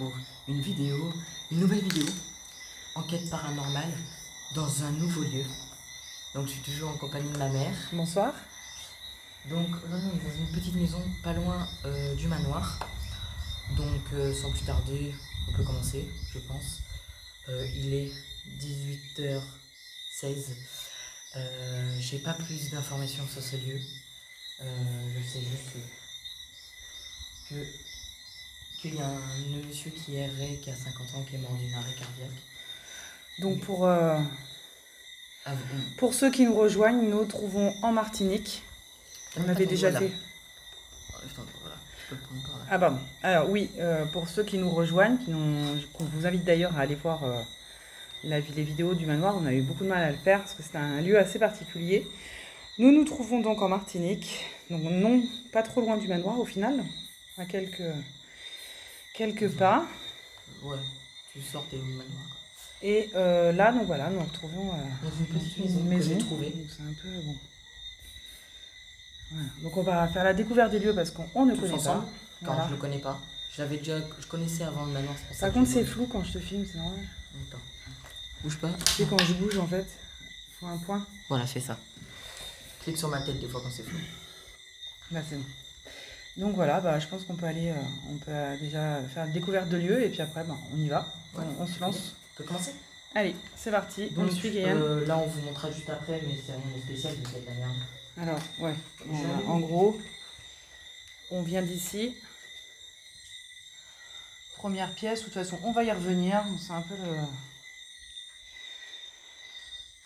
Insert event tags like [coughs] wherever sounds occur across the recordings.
pour une vidéo, une nouvelle vidéo, enquête paranormale dans un nouveau lieu. Donc je suis toujours en compagnie de ma mère. Bonsoir. Donc on est dans une petite maison pas loin euh, du manoir. Donc euh, sans plus tarder, on peut commencer, je pense. Euh, il est 18h16. Euh, J'ai pas plus d'informations sur ce lieu. Je sais juste que- qu'il y a un monsieur qui errait, qui a 50 ans, qui est mort d'une arrêt cardiaque. Donc pour, euh, Ah, pour ceux qui nous rejoignent, nous nous trouvons en Martinique. On avait déjà Voilà. fait. Oh, attends, voilà, je peux le prendre par là. Ah pardon. Alors oui, euh, pour ceux qui nous rejoignent, qui n'ont- qu'on vous invite d'ailleurs à aller voir euh, la, les vidéos du manoir, on a eu beaucoup de mal à le faire parce que c'est un lieu assez particulier. Nous nous trouvons donc en Martinique, donc non pas trop loin du manoir au final, à quelques, quelques pas. Ouais, tu sors tes. Et euh, là, donc voilà, nous nous retrouvons euh, Dans une petite maison, une que trouvée. Donc c'est un peu bon. Voilà. Donc on va faire la découverte des lieux parce qu'on on ne Tous connaît ensemble, pas. Quand Voilà. je le connais pas. Je l'avais déjà, je connaissais avant le pour ça contre, c'est flou quand je te filme, c'est normal. Attends. Bouge pas. Tu sais, quand je bouge, en fait, il faut un point. Voilà, fais ça. Clique sur ma tête des fois quand c'est flou. Là, c'est bon. Donc voilà, bah, je pense qu'on peut aller, euh, on peut euh, déjà faire la découverte de lieux et puis après, bah, on y va. Ouais. On, on se lance. On peut commencer? Allez, c'est parti. on suit euh, là, on vous montrera juste après, mais c'est rien de spécial, de la merde. Alors, ouais. On aller. en gros, on vient d'ici. Première pièce, de toute façon, on va y revenir. C'est un peu le.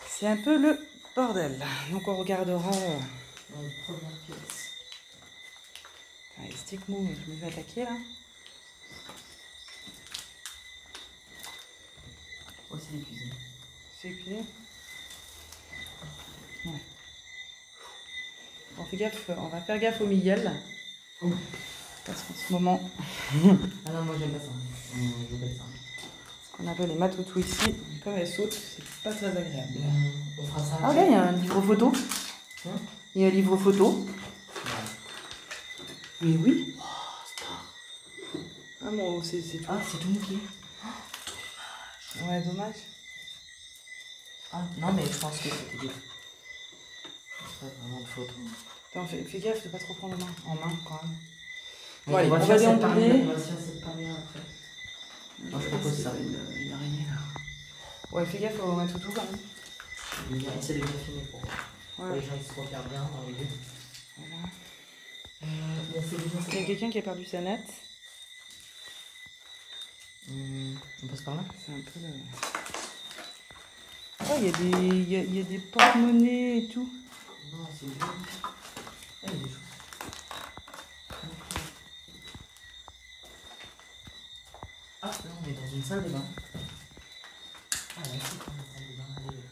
C'est un peu le bordel. Donc, on regardera. euh, Dans première pièce. Allez, stick move, je me fais attaquer là. Oh, c'est cuisines. C'est cuisine Ouais. On fait gaffe, on va faire gaffe au Miguel. Oh. Parce qu'en ce moment, Ah non, moi j'aime pas ça. Je pas ça. ce qu'on appelle les matoutous ici, comme elles sautent, c'est pas très agréable. Hum, on fera ça. Ah là, il y a un livre photo. Hein? Il y a un livre photo. Ouais. Oui. Oh. Ah bon, c'est c'est tout. Ah, c'est tout niqué. Ouais, dommage. Ah, non, mais je pense que c'était des. C'est pas vraiment de photo. Attends, fais, fais gaffe de pas trop prendre en main, en main quand même. Bon, Bon, allez, on va déambuler. On va se faire cette partie après. Moi, je propose ça. Une, une araignée là. Ouais, fais gaffe au matoutous quand même. Il y a- de bien filmer pour Ouais. les gens ils se repèrent bien dans les lieux. Voilà. On fait déjà Il y a quelqu'un qui a perdu sa natte. Hum, on passe par là C'est un peu le. Oh, il y a des, y a, y a des porte-monnaies et tout. Non, c'est bien. Ah, il y a des choses. Ah, là, on est dans une salle de bain. Ah, là, c'est comme une salle de bain. Allez.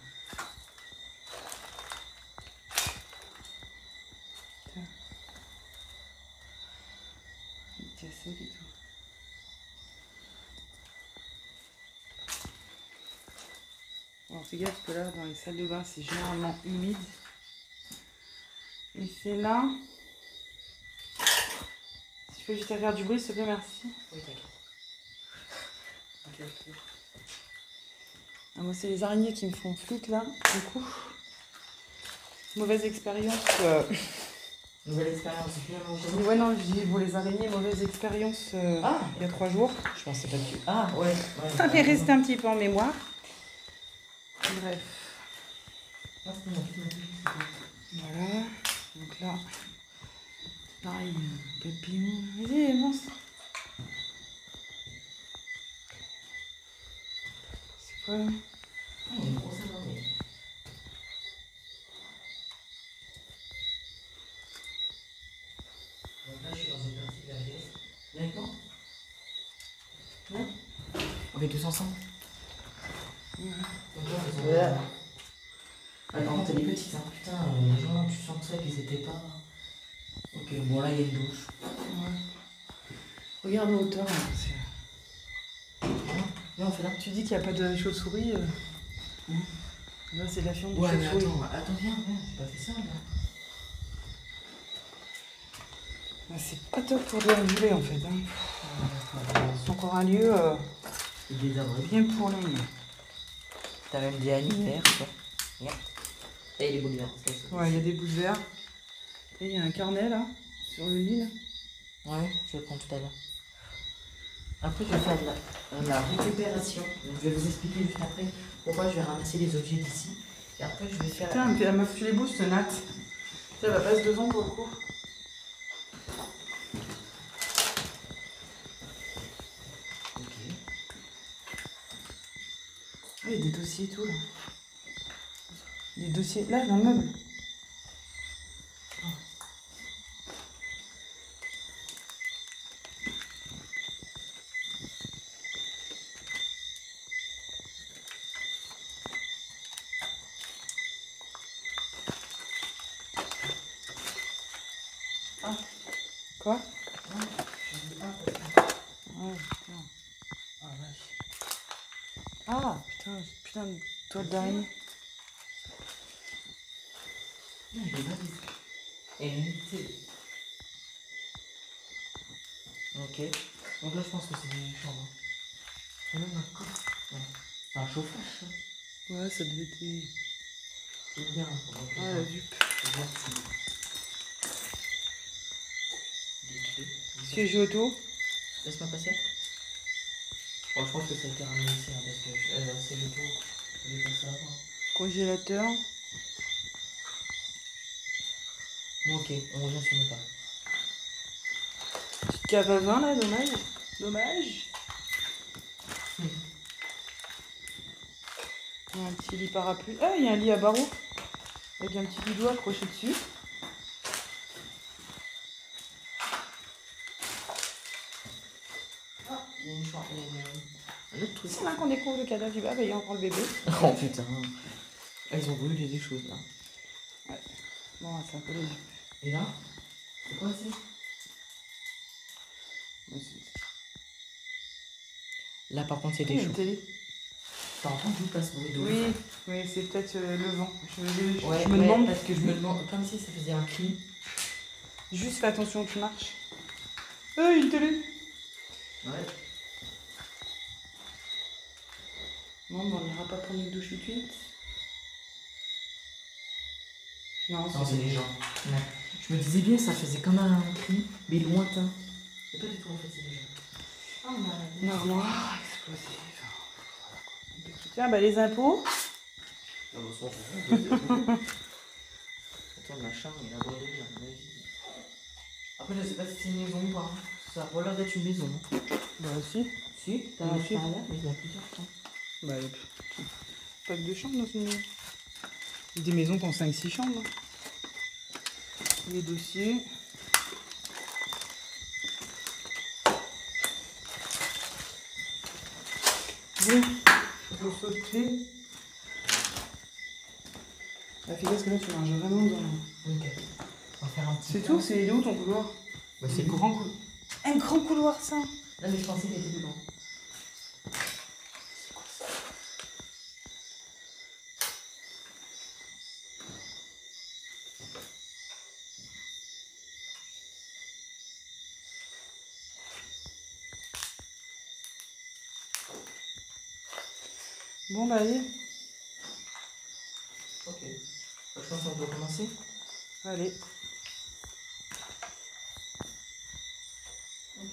Il est cassé et tout. Fais gaffe que là, dans les salles de bain, c'est généralement humide. Et c'est là. Si je peux juste faire du bruit, s'il te plaît, merci. Oui, t'inquiète. Ah, moi, c'est les araignées qui me font flûte là, du coup. Mauvaise expérience. euh, [laughs] Nouvelle expérience, finalement. Ouais, non, je dis pour les araignées, mauvaise expérience euh, Ah, il y a trois jours. je pensais pas que tu. Ah, ouais. ouais Ça m'est resté un petit peu en mémoire. Bref, voilà. Donc là, pareil, euh, papillon. Vas-y, avance. C'est quoi là Ah, il y a une grosse araignée. Donc là, je suis dans une partie de la pièce. Viens avec moi Viens. On fait tous ensemble Donc là, ils ont- Ouais. Ah, par contre, elle est petite, hein. Putain, euh, les gens, tu sens ça qu'ils étaient pas. Ok, bon, là, il y a une douche. Ouais. Regarde en hauteur. hein, c'est- Viens, on fait là. Tu dis qu'il n'y a pas de chauve-souris. euh. Où Là, c'est la fiente de Ouais, mais chauve-souris. attends, attends, viens, viens, j'ai pas fait ça, là. Ah, C'est pas top pour déambuler en fait. hein. C'est encore un lieu euh, Et des arbres. bien pour les T'as même des quoi. Regarde. Et les boules vertes. Ouais, il y a des bouts verts. Et il y a un carnet là, sur le lit. là. Ouais, je vais le prendre tout à l'heure. Après, je vais faire de la, de la récupération. Donc, je vais vous expliquer juste après pourquoi je vais ramasser les objets d'ici. Et après, je vais faire. Tiens, elle m'a fait les bouches, ce Nat. Ça va passe devant pour le coup. Ok. Ah, il y a des dossiers et tout là. Des dossiers là, dans le meuble. Ah. Quoi Non, je dis pas parce que- Ah, putain. Ah, vache. Ah, putain, putain de toile d'araignée. Non, je l'ai pas dit. Et l'unité. Ok. Donc là, je pense que c'est des chambres. C'est même un coffre. Ouais. C'est un chauffage, ça. Ouais, ça devait être. C'est bien. Ah, la dupe. Siège auto. Laisse-moi passer. Bon, je pense que ça a été ramené ici, hein, parce que euh, c'est le tour. Je vais passer avant. Congélateur. Bon, ok, on revient sur nos pas. Petite cave à vin là, dommage. Dommage. Hmm. Il y a un petit lit parapluie. Ah, il y a un lit à barreaux. Avec un petit bidou accroché dessus. Ah, il y a une chambre, il y a une- un autre truc. C'est là qu'on découvre le cadavre du bas, bah, il y a encore le bébé. [laughs] Oh putain. Ah, ils ont brûlé des choses là. Bon, c'est un peu léger. Et là C'est quoi Ouais, Là par contre c'est des choses. T'as entendu pas ce bruit de Oui, oui, c'est peut-être euh, le vent. Je, je- je Ouais, me ouais, demande. parce que je me demande, comme si ça faisait un cri. Juste fais attention, tu marches. Ah, une télé. Ouais. Non, mais on n'ira pas prendre une douche tout de suite. Non, Non, c'est des gens. Ouais. Je me disais bien, ça faisait comme un cri, mais lointain. C'est pas du tout en fait, c'est des gens. On a Une armoire explosive. Tiens, bah les impôts. Non, mais on. [laughs] Attends, le machin, il a abandonné à mon avis. Après, je sais pas si c'est une maison ou pas. hein. Ça a pas l'air d'être une maison. Bah si. Si, t'as Bien un là, mais il y a plusieurs champs. Bah, y a plus- pas que deux chambres dans une maison. Des maisons qui ont 5-6 chambres. hein. Les dossiers. Bon, vais sauter. Ah, fais gaffe que là tu marches vraiment dans. Ok. On va faire un petit. C'est tout, c'est où ton couloir? Bah, c'est le grand coup. Un grand couloir ça Non, mais je pensais qu'il était dedans. Bon bah allez, Ok. Je pense qu'on peut commencer. allez. Ok.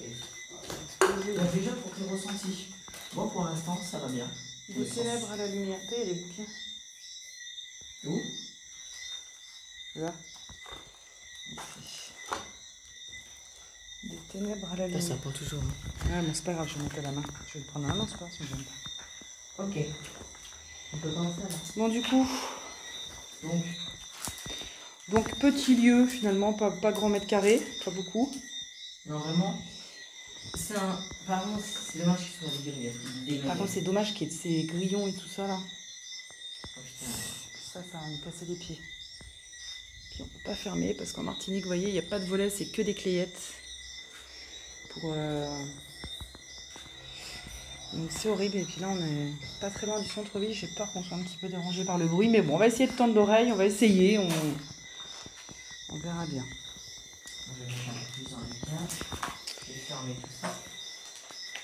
Donc, déjà, pour tes ressentis. Moi, pour l'instant, ça va bien. Des ténèbres à la lumière. Il a les bouquins. Où? Là. Ici. Des ténèbres à la Ça, ça lumière. prend toujours. hein. Ah bon, c'est pas grave, je vais mettre la main. Je vais le prendre à la main, c'est pas grave, si j'aime pas. Ok. On peut commencer là. Bon, du coup, Donc, donc petit lieu finalement, pas, pas grand mètre carré, pas beaucoup. non, vraiment. C'est un. Par contre, c'est dommage qu'il soit Par contre, c'est dommage qu'il y ait ces grillons et tout ça là. Oh, putain. Ça, ça va me casser les pieds. Puis on peut pas fermer parce qu'en Martinique, vous voyez, il n'y a pas de volet, c'est que des clayettes. Pour. euh, Donc c'est horrible. Et puis là, on est pas très loin du centre-ville. J'ai peur qu'on soit un petit peu dérangé par le bruit. Mais bon, on va essayer de tendre l'oreille, on va essayer. On, on verra bien.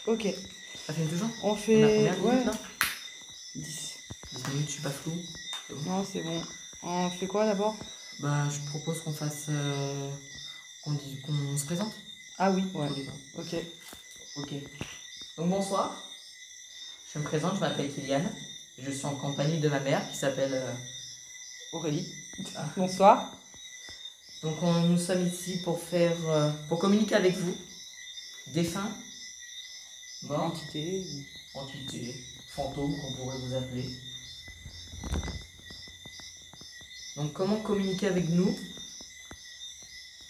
Ok. Ça filme toujours On On a fait. combien Ouais. minutes là 10. 10 minutes, je suis pas flou. Bon. Non, c'est bon. On fait quoi d'abord? Bah, je propose qu'on fasse. euh, qu'on se présente. Ah oui, ouais. Ok. Ok. Donc bonsoir. Je me présente, je m'appelle Kylian. Je suis en compagnie de ma mère qui s'appelle. euh, Aurélie. Ah. Bonsoir. Donc on, nous sommes ici pour faire. euh, pour communiquer avec vous. Défunts. Morts. Entité. Entités. Fantômes qu'on pourrait vous appeler. Donc comment communiquer avec nous?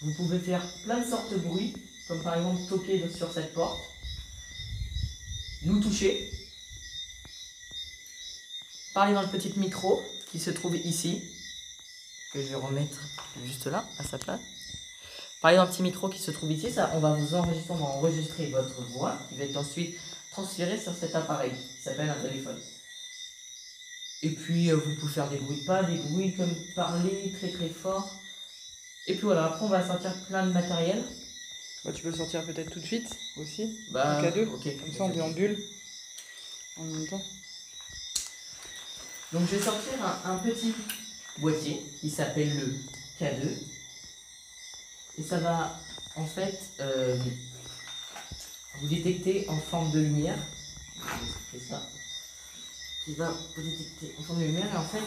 Vous pouvez faire plein de sortes de bruits, comme par exemple toquer sur cette porte, nous toucher, parler dans le petit micro qui se trouve ici, que je vais remettre juste là, à sa place. Parler dans le petit micro qui se trouve ici, ça, on va vous enregistrer, on va enregistrer votre voix, qui va être ensuite transférée sur cet appareil, qui s'appelle un téléphone. Et puis, euh, vous pouvez faire des bruits pas, des bruits comme parler très très fort. Et puis voilà, après on va sortir plein de matériel. Bah, tu peux le sortir peut-être tout de suite aussi. Bah, Un K2. ok. Comme ça, on déambule. En même temps. Donc je vais sortir un, un petit boîtier qui s'appelle le K2. Et ça va en fait euh, vous détecter en forme de lumière. Je vais vous expliquer ça. Qui va vous détecter en forme de lumière et en fait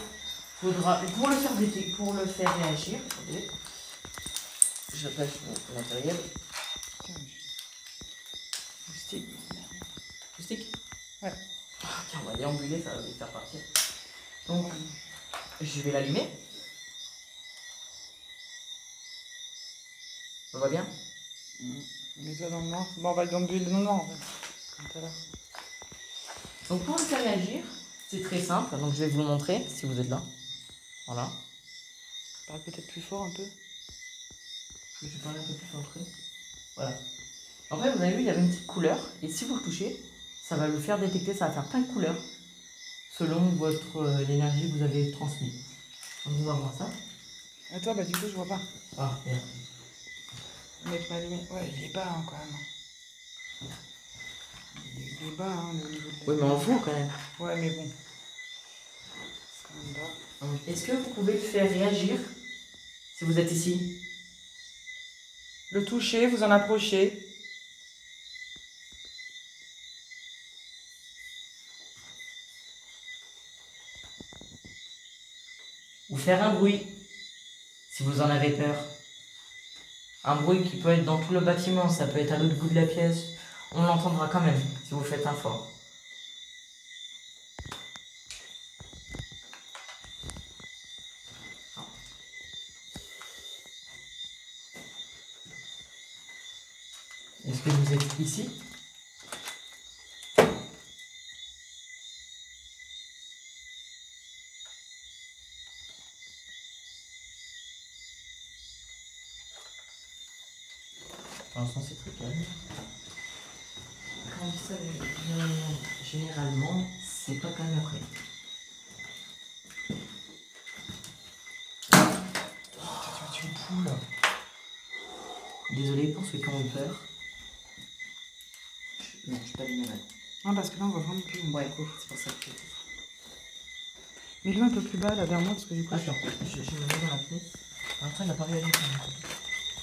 faudra pour le faire détecter, pour le faire réagir. Attendez. Je passe mon matériel. Moustique. Acoustique Ouais. Ah, Tiens, on va déambuler, ça va les faire partir. Donc, je vais l'allumer. On va bien? Mets-toi dans le noir. Bon, on va le dans le noir en fait. Comme tout à l'heure. Donc, pour le faire réagir, c'est très simple. Donc, je vais vous le montrer si vous êtes là. Voilà. Parle peut-être plus fort un peu. Je vais parler un peu plus fort. Voilà. En fait, vous avez vu, il y avait une petite couleur. Et si vous le touchez, ça va le faire détecter. Ça va faire plein de couleurs selon votre euh, l'énergie que vous avez transmise. Donc, on va voir ça. Attends, bah du coup, je vois pas. Ah, merde. Mettre ma lumière. Ouais, il est bas hein, quand même. Il est bas hein, le niveau de Oui, mais on voit quand même. Ouais, mais bon. C'est quand même bas. Est-ce que vous pouvez le faire réagir si vous êtes ici? Le toucher, vous en approchez. Faire un bruit si vous en avez peur Un bruit qui peut être dans tout le bâtiment, ça peut être à l'autre bout de la pièce. On l'entendra quand même si vous faites un fort. Est-ce que vous êtes ici? Pour l'instant, c'est très calme. Quand on dit ça, généralement, généralement, c'est pas calme après. Tu tues une poule. Désolé pour ceux qui ont eu peur. Je- Non, je suis pas allumé là. Non, parce que là, on voit vraiment plus. Ouais, c'est pour ça que. Mets-le un peu plus bas là vers moi parce que du coup. Attends, je, je me mets dans la pièce. En même temps, il n'a pas réagi.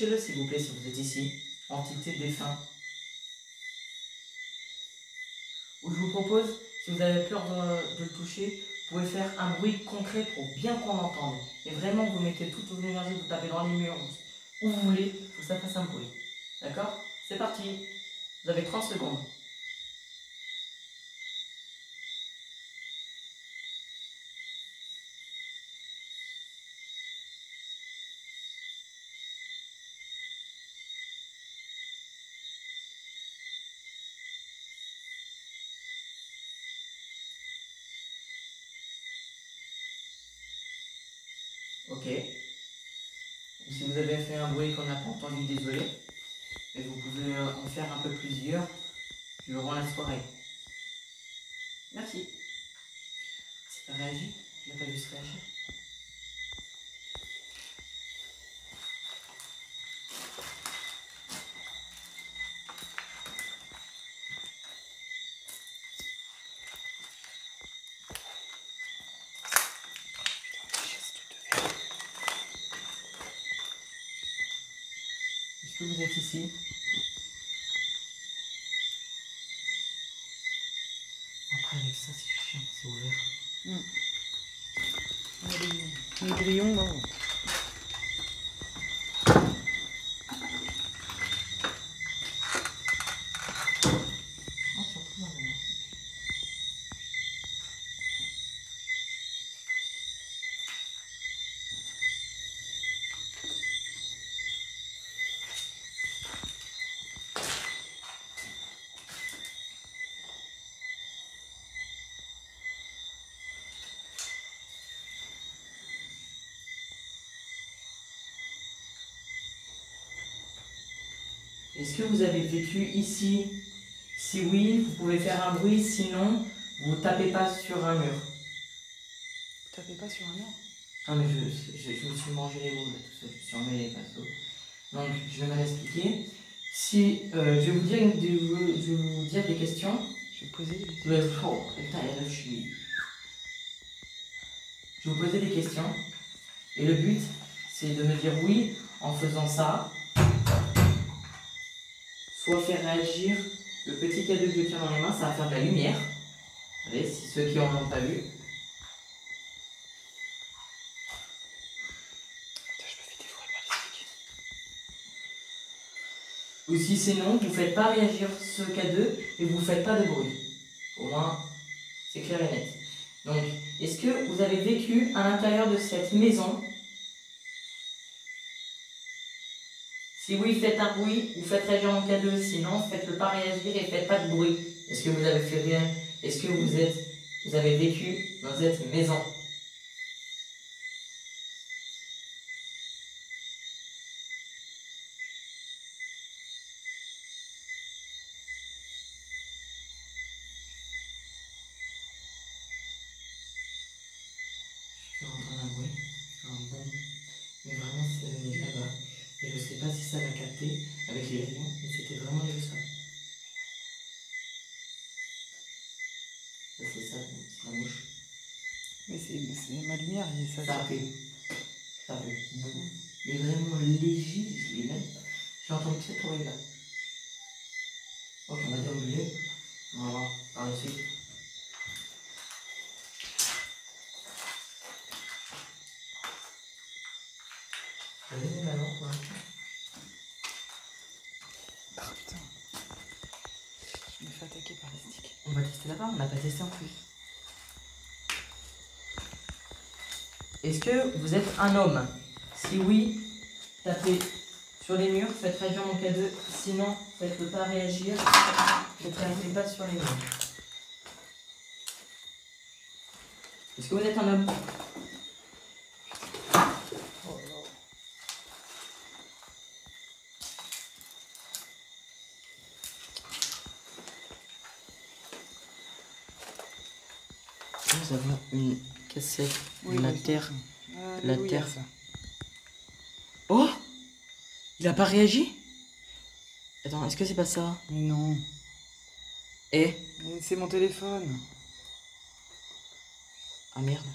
Touchez-le s'il vous plaît si vous êtes ici. Entité défunt. Ou je vous propose, si vous avez peur de, le toucher, vous pouvez faire un bruit concret pour bien qu'on l'entende. Et vraiment, vous mettez toute votre énergie, vous tapez dans les murs, où vous voulez, faut que ça fasse un bruit. D'accord? C'est parti. Vous avez 30 secondes. Ok. Si vous avez fait un bruit qu'on n'a pas entendu, désolé. Mais vous pouvez euh, en faire un peu plusieurs durant la soirée. Merci. C'est pas réagi Il n'a pas juste réagi Est-ce que vous êtes ici Après avec ça c'est chiant, c'est ouvert. Les grillons, non. Est-ce que vous avez vécu ici? Si oui, vous pouvez faire un bruit, sinon, vous tapez pas sur un mur. Tapez pas sur un mur? Non mais je, je, je me suis mangé les mots là tout seul, je me suis emmêlé les pinceaux. Donc je vais expliquer. Si euh, je, vais vous dire, une- de- je vais vous dire des questions. Je vais poser Vous allez- Oh putain, et là je suis. Je vais vous poser des questions. Et le but, c'est de me dire oui en faisant ça. Soit faire réagir le petit cadeau que je tiens dans les mains, ça va faire de la lumière. Allez, si ceux qui en ont pas vu. Ou si c'est non, vous faites pas réagir ce K2 et vous faites pas de bruit. Au moins, c'est clair et net. Donc, est-ce que vous avez vécu à l'intérieur de cette maison Si oui, faites un bruit ou faites réagir mon K2. Sinon, faites-le pas réagir et faites pas de bruit. Est-ce que vous avez fait rien? Est-ce que vous êtes, vous avez vécu dans cette maison Je suis entendre un bruit, un bon, mais vraiment ça venait de là-bas. Et je sais pas si ça l'a capté avec les rayons, mais c'était vraiment du ça. C'est ça, c'est la mouche. Mais c'est ma lumière, et ça. Ça fait. Ça fait beaucoup. Mais vraiment léger, je l'ai même. J'ai entendu cette oreille là. Ok, on va dérouler. On va voir par la suite. Je vais donner ma lampe pour l'instant. Ah putain. Je me fais attaquer par les sticks. On pas testé en plus. Est-ce que vous êtes un homme? Si oui, tapez sur les murs, faites réagir mon K2. Sinon, faites-le pas réagir. Ne tapez pas sur les murs. Est-ce que vous êtes un homme? La terre. La terre. Ça. Oh Il a pas réagi? Attends, est-ce que c'est pas ça? Non. Eh? C'est mon téléphone. Ah merde.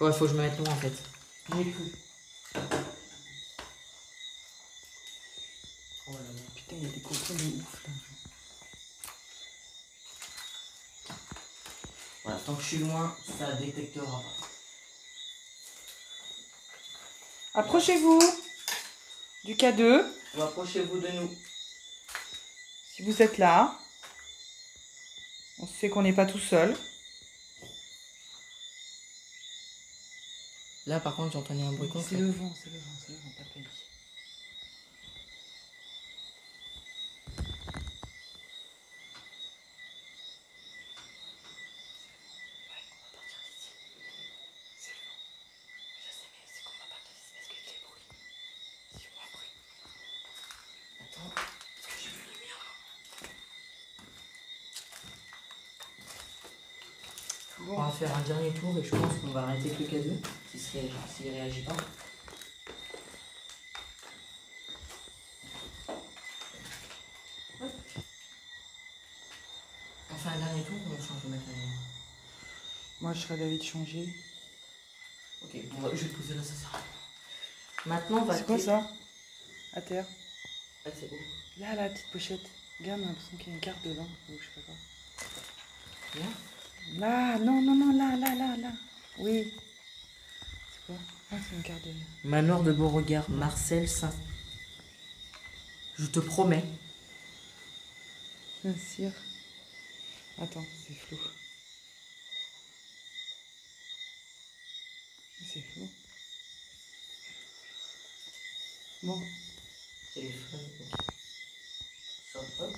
Ouais, faut que je me mette loin en fait. Suis loin, ça détectera pas. Approchez-vous du K2 Ou approchez-vous de nous. si vous êtes là. On sait qu'on n'est pas tout seul. Là par contre j'entendais un bruit C'est concret. le vent, c'est le vent, c'est le vent, pas de panique. Ouais, on va partir d'ici. C'est le vent. Je sais On va faire un dernier tour et je pense qu'on va arrêter avec le cadeau s'il ne réagit pas. On fait un dernier tour ou on change de matériel Moi je serais d'avis de changer. Ok, bon, je vais te poser là, ça sert Maintenant, on va. C'est quoi ça? À terre. Ah, c'est Là, la petite pochette. Regarde, on a l'impression qu'il y a une carte dedans. Ou je sais pas quoi. Là Là, non, non, non, là, là, là, là. Oui. C'est quoi? Ah, c'est une carte de. Manoir de Beauregard, Marcel Saint. Je te promets. Saint-Cyr. Attends, c'est flou. C'est flou. Bon. C'est les feuilles. ok. Ça, hop.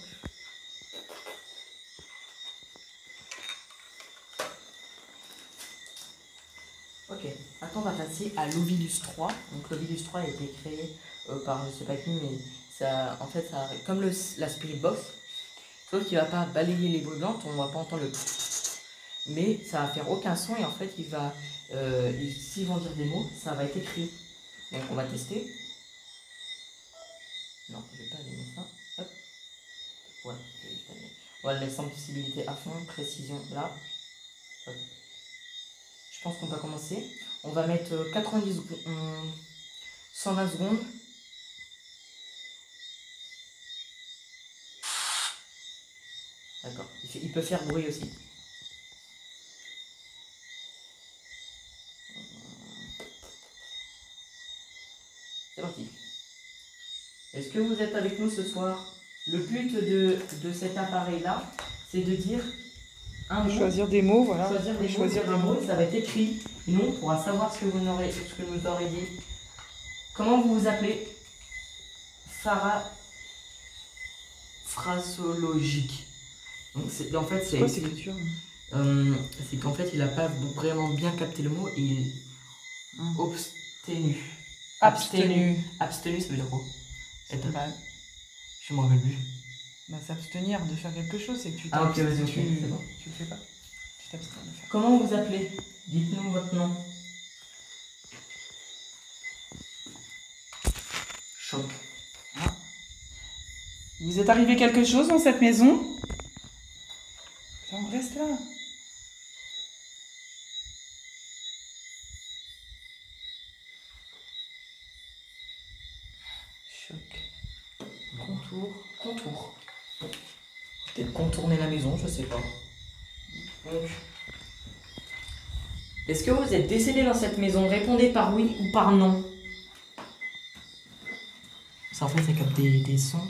Ok, à l'Ovilus 3. Donc l'Ovilus 3 a été créé euh, par je sais pas qui, mais ça, en fait, ça, comme la Spirit Box, sauf qu'il va pas balayer les bruits blancs, on va pas entendre le mais ça va faire aucun son et en fait il va, euh, il- s'ils vont dire des mots, ça va être écrit. Donc on va tester. Non, je vais pas allumer ça. Hop. Ouais, je vais juste laisser en possibilité à fond, précision là. Je pense qu'on va commencer. On va mettre euh, 90 secondes. hum, 120 secondes. D'accord. Il, il peut faire bruit aussi. C'est parti. Est-ce que vous êtes avec nous ce soir? Le but de, de cet appareil-là, c'est de dire un Faut mot. choisir des mots, voilà. choisir des choisir mots, des un mot, mots. ça va être écrit. Et nous, on pourra savoir ce que vous n'aurez, ce que nous aurez dit. Comment vous vous appelez? Phara... Phrasologique. Donc c'est, en fait, C'est c'est, lectures euh, c'est qu'en fait, il n'a pas vraiment bien capté le mot et il Hum. obstenu. Abstenu. Abstenu, ça veut dire quoi? Je me rappelle plus. Bah, s'abstenir de faire quelque chose, c'est que tu Ah, ok, t'abst- vas-y, ok, tu, bon. tu le fais pas. Tu t'abstiens de faire. Comment vous vous appelez? Dites-nous votre nom. Choc. Vous êtes arrivé quelque chose dans cette maison? Putain, on reste là. La maison, je sais pas. Donc. Est-ce que vous êtes décédé dans cette maison? Répondez par oui ou par non. Ça en fait, ça capte des, des sons.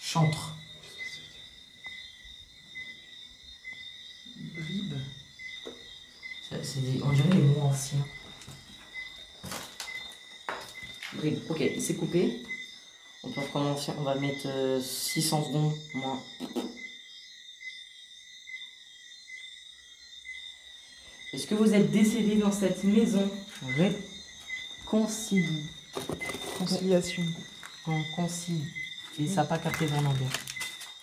Chantre. Bribe. Ça, C'est des- on dirait les mots anciens. Bribe. Ok, c'est coupé. On peut recommencer. On va mettre euh, 600 secondes moins. Est-ce que vous êtes décédé dans cette maison? Réconcilie. Conciliation. Con- Concilie. Et ça n'a pas capté vraiment bien.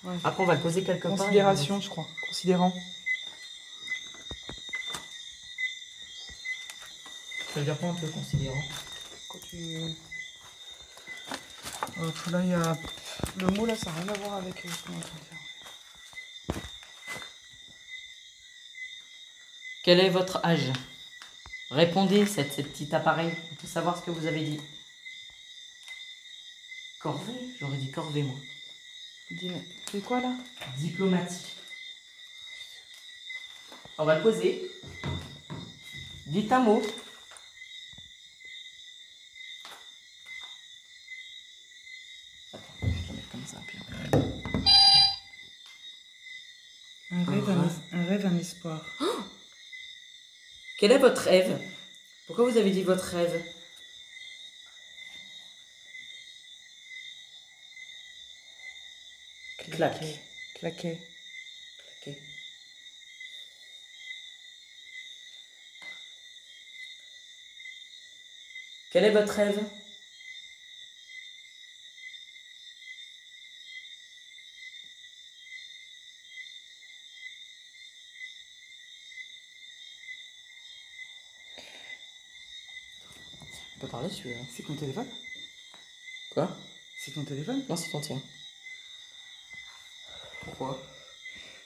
Ouais. Après, on va le poser quelque part. Considération, je crois. Considérant. Ça veut dire quoi un peu considérant? Quand tu. Là, il y a. Le mot là, ça n'a rien à voir avec euh, ce qu'on est en train de faire. Quel est votre âge? Répondez, cette, cette petit appareil. On peut savoir ce que vous avez dit. Corvée? J'aurais dit corvée, moi. C'est quoi là? Diplomatie. On va le poser. Dites un mot. Attends, je vais le mettre comme ça. Puis après. un rêve, un, es- [gasps] Quel est votre rêve? Pourquoi vous avez dit votre rêve? Claque. Claquet. Ok. Quel est votre rêve? C'est ton téléphone? Quoi? C'est ton téléphone? Non, c'est ton tien. Pourquoi?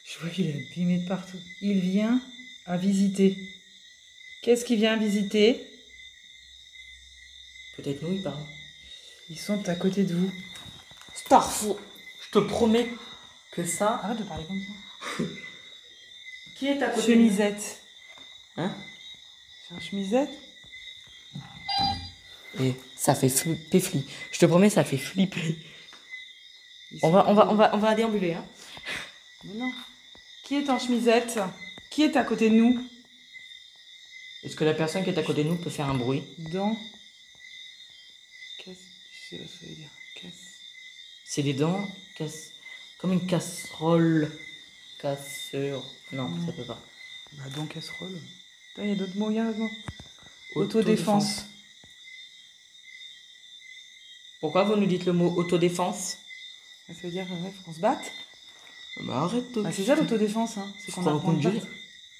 Je vois qu'il est abîmé de partout. Il vient à visiter. Qu'est-ce qu'il vient visiter? Peut-être nous, il parle. Ils sont à côté de vous. Starfou Je te promets que ça. Arrête de parler comme ça. [laughs] Qui est à côté de Chemisette. Hein? C'est un chemisette? Et ça fait flipper. Je te promets, ça fait flipper. On va, on va, on va, on va déambuler, hein. Mais non. Qui est en chemisette? Qui est à côté de nous? Est-ce que la personne qui est à côté de nous peut faire un bruit? Dans. Qu'est-ce Je sais pas ce que ça veut dire? Qu'est-ce C'est des dents, casse... comme une casserole. Casseur. Non, Mm. ça peut pas. Bah, casserole. Putain, il y a d'autres mots, il y a d'autres mots. Autodéfense. Pourquoi vous nous dites le mot autodéfense? Ça veut dire, ouais, faut qu'on se batte Bah arrête bah, C'est ça l'autodéfense, hein. C'est qu'on reconduire. battre.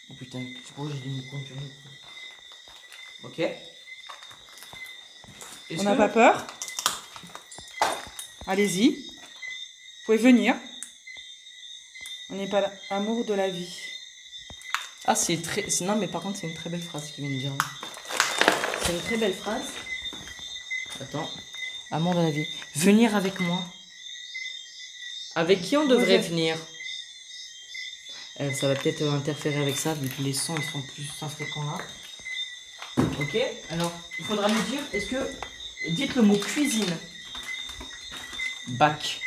Oh putain, c'est pourquoi j'ai dit me conduire. Ok. On n'a que- pas peur? Allez-y. Vous pouvez venir. On n'est pas là. Amour de la vie. Ah, c'est très. Non, mais par contre, c'est une très belle phrase qu'il vient de dire. C'est une très belle phrase. Attends. De la vie. Venir avec moi. Avec qui on devrait venir? Euh, Ça va peut-être euh, interférer avec ça, vu que les sons ils sont plus fréquents là. Ok Alors, il faudra me dire, est-ce que. Dites le mot cuisine? Bac.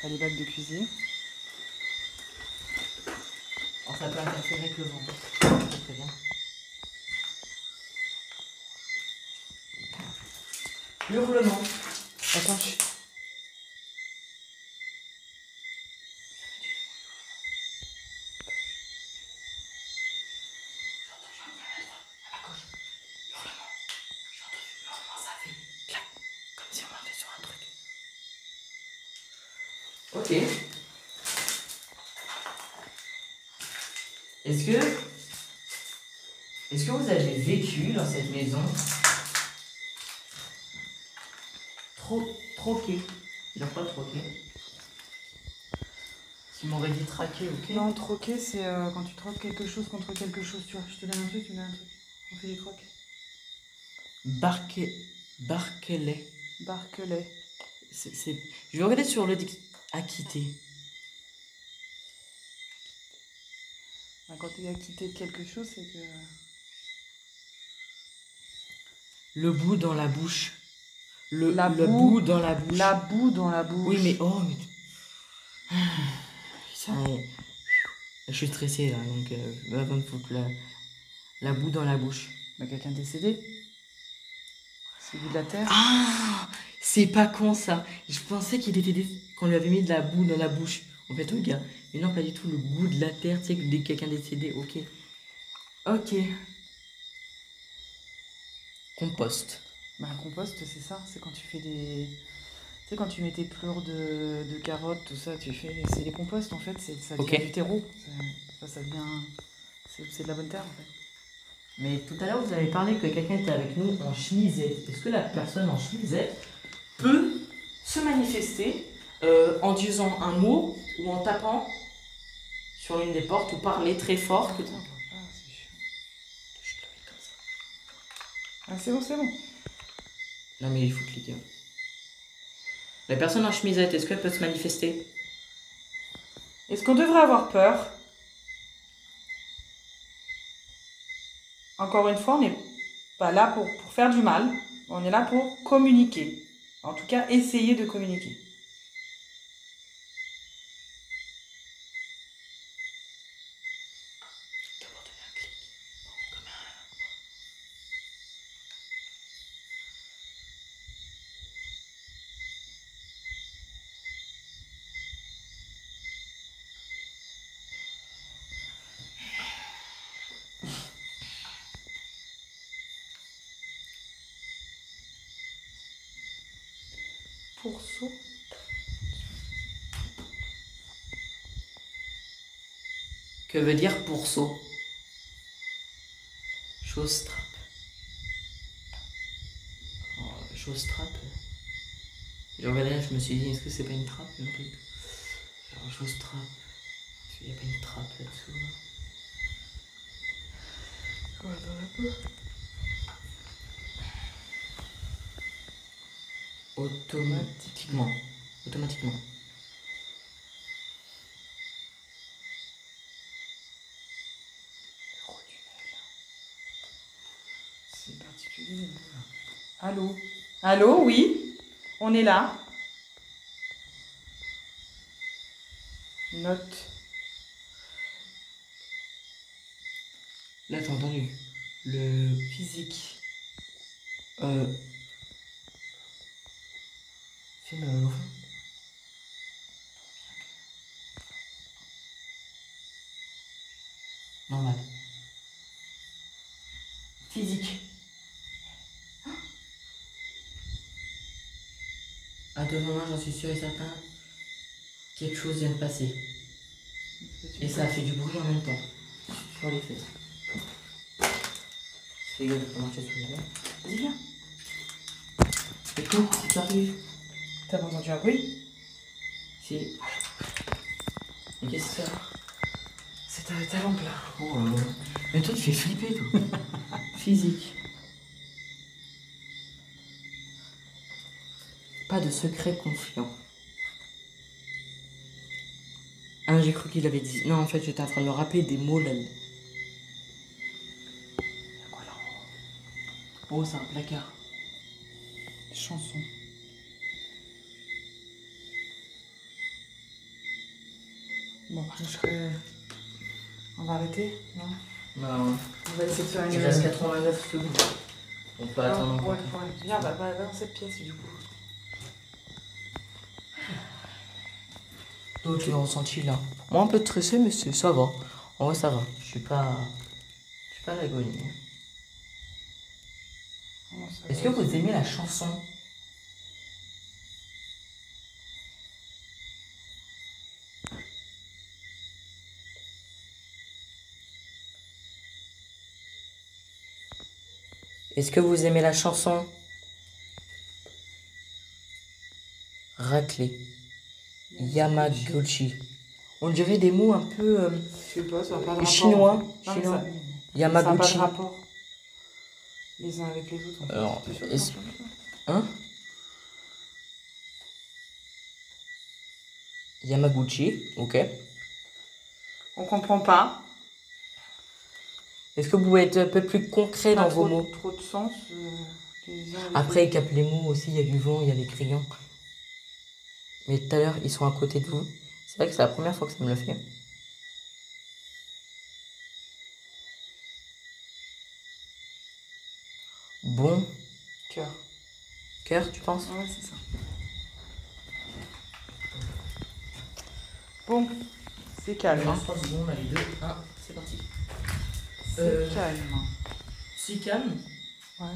Pas les bacs de cuisine. Alors, ça peut interférer avec le vent. C'est Très bien. Hurlement. Attends, je... Ok. Est-ce que. Est-ce que vous avez vécu dans cette maison troqué Il a pas troqué S'il m'aurait dit traqué, ok Non, troquer, c'est euh, quand tu troques quelque chose contre quelque chose. Tu vois, je te donne un truc, tu me donnes un truc. On fait des trocs. Barquet. Barquelet. Barquelet. C'est, c'est- Je vais regarder sur le dic... Acquitté. Bah, quand tu es acquitté de quelque chose, c'est que. Le bout dans la bouche. Le, La le boue. dans la bouche. La boue dans la bouche. Oui, mais oh, mais. Ça. Je suis stressé là, donc euh, va me foutre la, la boue dans la bouche. Bah, quelqu'un décédé. C'est le bout de la terre. Ah C'est pas con ça Je pensais qu'il était qu'on lui avait mis de la boue dans la bouche. En fait, regarde. Mais non, pas du tout. Le goût de la terre, tu sais, dès que quelqu'un décédé, ok. Ok. Compost. Bah, un compost, c'est ça. C'est quand tu fais des. Tu sais, quand tu mets tes pleurs de, de carottes, tout ça, tu fais. C'est des composts en fait. C'est, ça devient du terreau. Ça, ça, devient. C'est, c'est de la bonne terre en fait. Mais tout à l'heure, vous avez parlé que quelqu'un était avec nous en chemisette. Est-ce que la personne en chemisette peut se manifester euh, en disant un mot ou en tapant sur l'une des portes ou parler très fort que... Ah, c'est chiant. Ah, c'est bon, c'est bon. Non mais il faut cliquer. La personne en chemisette, est-ce qu'elle peut se manifester? Est-ce qu'on devrait avoir peur? Encore une fois, on n'est pas là pour, pour faire du mal. On est là pour communiquer. En tout cas, essayer de communiquer. Pourceau. Que veut dire pourceau Chose trappe. chose trappe. Genre là, je me suis dit, est-ce que c'est pas une trappe Non. Genre, chose trappe. Est-ce qu'il n'y a pas une trappe là-dessous là Automatiquement. Automatiquement. C'est particulier. Allô Allô, oui On est là Note. Là, t'as entendu Le. Physique. Euh. Film euh, au fond. Normal. Physique. À devant moi, j'en suis sûr et certain, quelque chose vient de passer. Et ça a fait du bruit en même temps. Sur les faits. Fais gaffe de pas marcher sur les. Vas-y, viens. Et qui arrive T'as pas entendu un bruit? Si. Mais qu'est-ce que c'est C'est ta, ta lampe là. Oh là là. Mais toi, tu fais flipper, toi. [laughs] Physique. Pas de secret confiant. Ah, j'ai cru qu'il avait dit. Non, en fait, j'étais en train de me rappeler des mots là. Quoi là Oh, c'est un placard. Chanson. Bon, je serais. On va arrêter Non Non. On va essayer de faire une. Il reste 89 secondes. On peut Ah, attendre encore. ouais, ouais. Viens, va, va, va dans cette pièce du coup. Tu l'as ressenti là. Moi, un peu stressé, mais ça va. En vrai, ça va. Je suis pas. Je suis pas à l'agonie. Est-ce que vous aimez la chanson? Est-ce que vous aimez la chanson? Raclé. Yamaguchi. On dirait des mots un peu euh, Je sais pas, ça n'a pas de rapport. chinois. Non, mais chinois. ça- Ça n'a pas Yamaguchi. de rapport. Les uns avec les autres. Alors, est-ce- ça Hein Yamaguchi, ok. On comprend pas. Est-ce que vous pouvez être un peu plus concret dans trop, vos mots trop de sens. euh, les uns avec Après, ils capent les mots aussi, il y a du vent, il y a les crayons. Mais tout à l'heure, ils sont à côté de vous. C'est vrai que c'est la première fois que ça me le fait. Bon. Cœur. cœur, tu penses? Ouais, c'est ça. Bon, c'est calme. hein. 3 secondes, allez, 2, 1, c'est parti. C'est Euh, calme. Si calme, Ouais.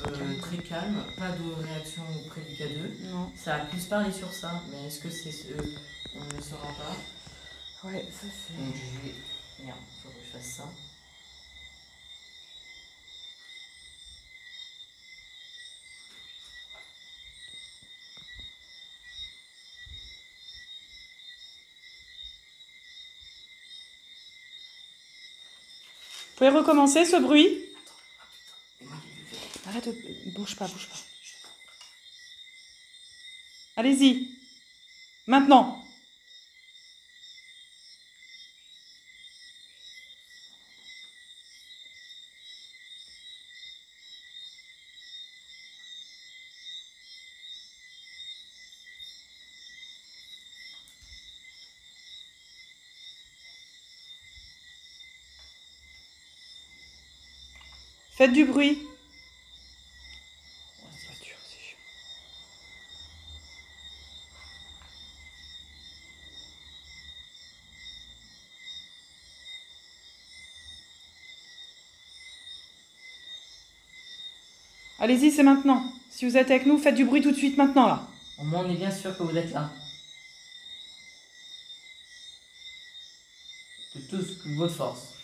Euh, très calme, pas de réaction auprès du K2. Non. Ça a plus parlé sur ça, mais est-ce que c'est ce... On ne le saura pas. Ouais, ça c'est. Donc je vais... Merde, faut que je fasse ça. Vous pouvez recommencer ce bruit Et moi, j'ai vu de- bouge pas, bouge pas. Allez-y. Maintenant. Faites du bruit. Allez-y, c'est maintenant. Si vous êtes avec nous, faites du bruit tout de suite maintenant là. Au moins, on est bien sûr que vous êtes là. De toute votre force.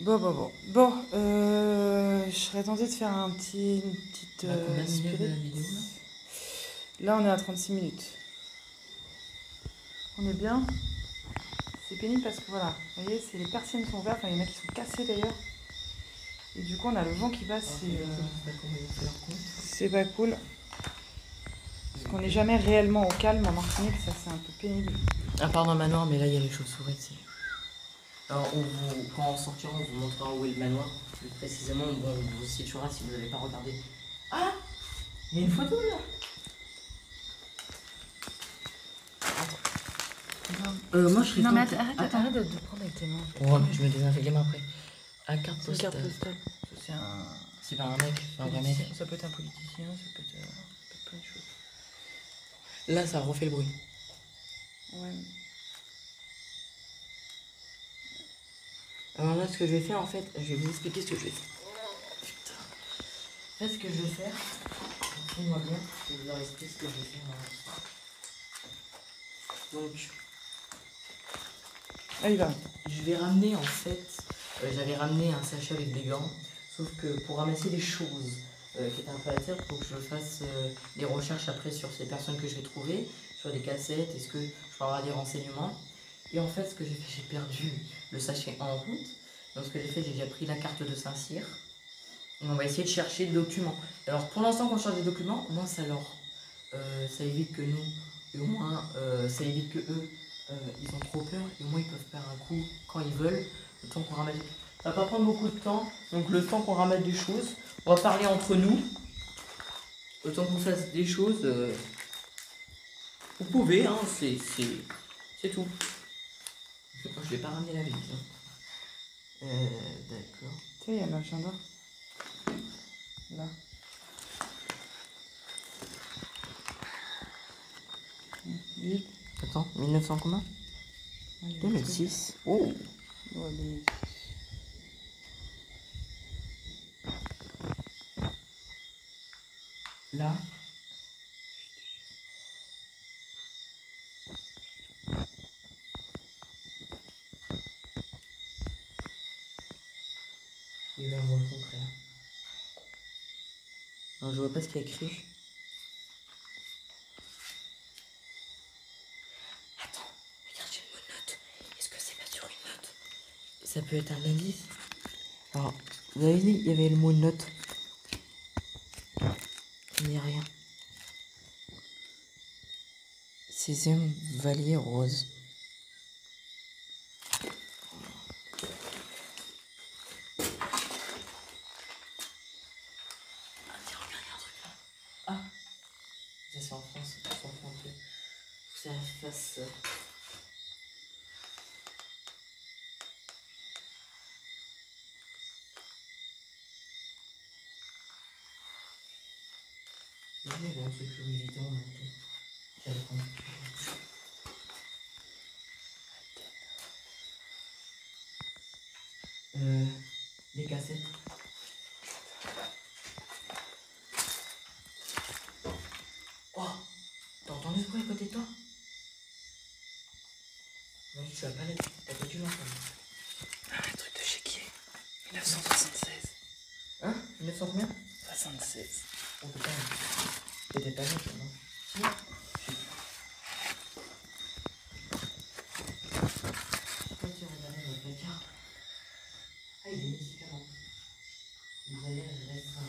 Bon, bon, bon. Bon. Euh, serais tentée de faire un petit, une petite. Combien euh, de minutes de spirit. vidéo, Là, on est à 36 minutes. On est bien. C'est pénible parce que voilà, vous voyez, c'est les persiennes sont ouvertes, enfin, il y en a qui sont cassées d'ailleurs. Et du coup, on a le vent qui passe, c'est euh, c'est pas cool. Parce qu'on n'est jamais réellement au calme en Martinique, ça c'est un peu pénible. À part dans le manoir, mais là il y a les chauves-souris. Alors, on vous, quand on sortira, on vous montrera où est le manoir. Plus précisément, bon, on vous situera si vous n'avez pas regardé. Ah Il y a une photo là Euh, moi je serais Non, mais arrête, Attends. arrête de, de prendre avec tes mains. Ouais, mais je me désinfecte les mains après. À carte C'est carte postale. C'est un. C'est pas un mec, c'est un vrai mec. politicien. Ça peut être un politicien, ça peut être, euh, ça peut être plein de choses. Là, ça refait le bruit. Ouais. Alors là, ce que je vais faire, en fait, je vais vous expliquer ce que je vais faire. Putain. Fait, ce que je vais faire, écoutez-moi bien, je vais vous expliquer ce que je vais faire. Donc, Allez, va. je vais ramener, en fait, euh, j'avais ramené un sachet avec des gants, sauf que pour ramasser des choses euh, qui étaient un peu à terre, faut que je fasse euh, des recherches après sur ces personnes que je vais trouver, sur des cassettes, est-ce que je peux avoir des renseignements. Et en fait, ce que j'ai fait, j'ai perdu le sachet en route. Donc, ce que j'ai fait, j'ai déjà pris la carte de Saint-Cyr. On va essayer de chercher le document. Alors, pour l'instant, quand on cherche des documents, au moins, ça leur. euh, ça évite que nous, et au moins, euh, ça évite que eux, euh, ils ont trop peur. Et au moins, ils peuvent faire un coup quand ils veulent. Le temps qu'on ramène. Ça va pas prendre beaucoup de temps. Donc, le temps qu'on ramène des choses, on va parler entre nous. Le temps qu'on fasse des choses. vous pouvez, hein, c'est, c'est, Je vais pas ramener la hein. Euh, d'accord. Tu sais, il y a l'agenda. Là. Attends, 1900 combien Allez, 2006. Oh Ouais, 2006. Là. Il y a eu un mot le contraire. Non, je vois pas ce qu'il y a écrit. Attends, regarde, j'ai une bonne note. Est-ce que c'est pas sur une note? Ça peut être un indice. Alors, vous avez dit, il y avait le mot note. Il n'y a rien. Sixième valier rose. Ah, tiens, regarde, il y a un truc là. Ah Ça, c'est en France, c'est en France. Faut que ça fasse. euh, Compris. Euh, les cassettes. Oh T'as entendu ce bruit à côté de toi Non, tu vas pas l'être. T'as pas dû l'entendre. Un truc de chéquier. 1976. Hein 900 combien 76. Oh putain. T'étais pas là, toi, non Pourquoi tu regardais votre placard Ah, il est ici, carrément. Vous allez restreindre.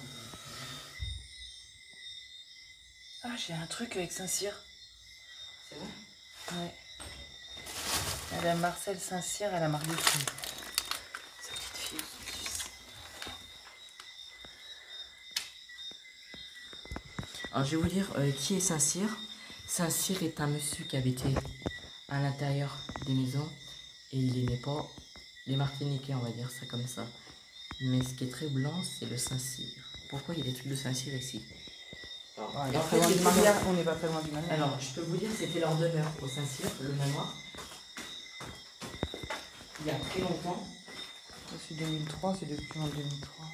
Ah, j'ai un truc avec Saint-Cyr. C'est vrai? Ouais. Madame Marcel Saint-Cyr, elle a marié qui Sa petite fille en Suisse. Alors, je vais vous dire euh, qui est Saint-Cyr. Saint-Cyr est un monsieur qui habitait à l'intérieur des maisons et il n'aimait pas les Martiniquais, on va dire ça comme ça. Mais ce qui est très blanc, c'est le Saint-Cyr. Pourquoi il y a des trucs de Saint-Cyr ici? Alors, Ah, est du. On n'est pas très loin du. Alors, je peux vous dire, c'était leur demeure au Saint-Cyr, le manoir. Il y a très longtemps. C'est 2003, c'est depuis en 2003.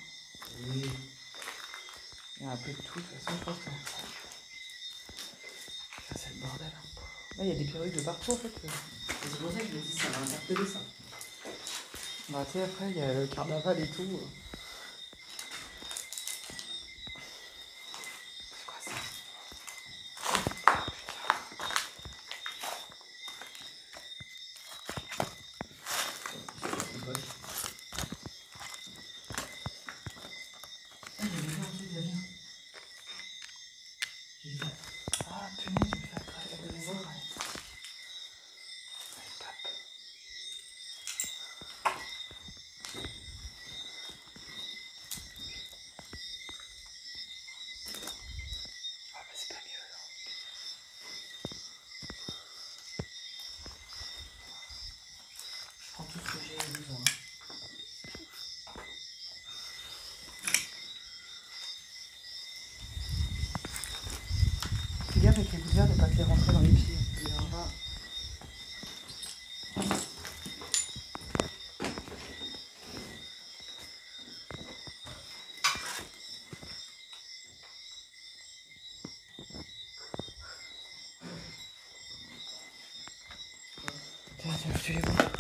Oui. Il y a un peu de tout, de toute façon, je pense que. Ça, c'est le bordel. hein. Là, il y a des perruques de partout, en fait. C'est pour ça que je me dis, ça m'a interpellé ça. Bah, tu sais, après, il y a le carnaval et tout. C'est quoi ça Ah, j'ai vu un truc, là, viens. J'ai vu ça. Ah, punaise, je vais faire craquer la maison. Ah, bah, c'est pas mieux, là. Je prends tout ce que j'ai besoin. Fais gaffe avec les gouttières de pas te les rentrer dans les pieds. Il y en a- Tiens, tiens, je te les vois.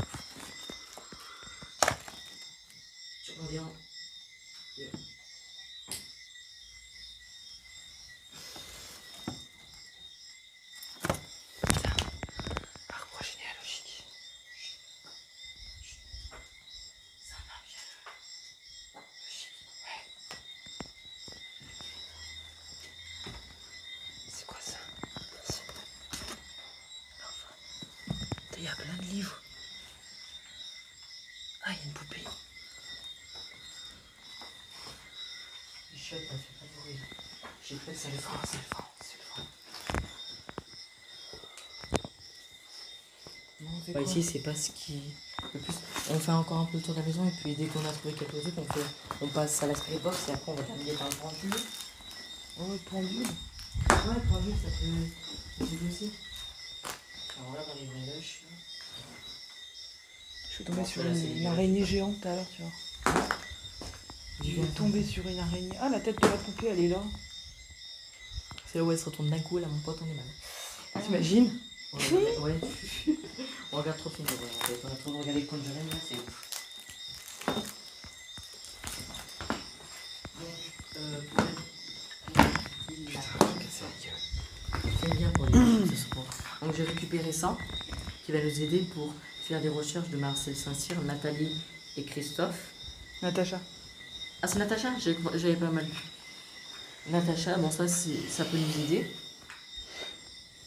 Tu reviens. Arbre généalogique. C'est un arbre C'est quoi ça Il y a plein de livres. Ah, il y a une poupée. Les chiottes, ça fait pas de bruit. J'ai cru que ça le fera, c'est le vent, c'est le vent. Bah, ici, c'est pas ce qui. Le plus. On fait encore un peu le tour de la maison et puis dès qu'on a trouvé quelques trucs, on, fait... on passe à la spray-box et après on va terminer par le pendule. Oh, le pendule. Ouais, le pendule, ça peut. C'est aussi. Alors là, dans les brioches. là. Je suis tombée sur une, araignée géante tout à l'heure, tu vois. Je suis tombée sur une araignée. Ah, la tête de la poupée, elle est là. C'est là où elle se retourne d'un coup, là, mon pote, on est mal. T'imagines Ouais, on regarde trop film, ouais. on train de regarder Conjuring, là, c'est ouf. Donc, euh, C'est bien pour les ce soir. Donc j'ai récupéré ça, qui va nous aider pour faire des recherches de Marcel Saint-Cyr, Nathalie et Christophe. Natacha. Ah, c'est Natacha? J'ai- J'avais pas mal. Natacha, bon, ça, ça peut nous aider.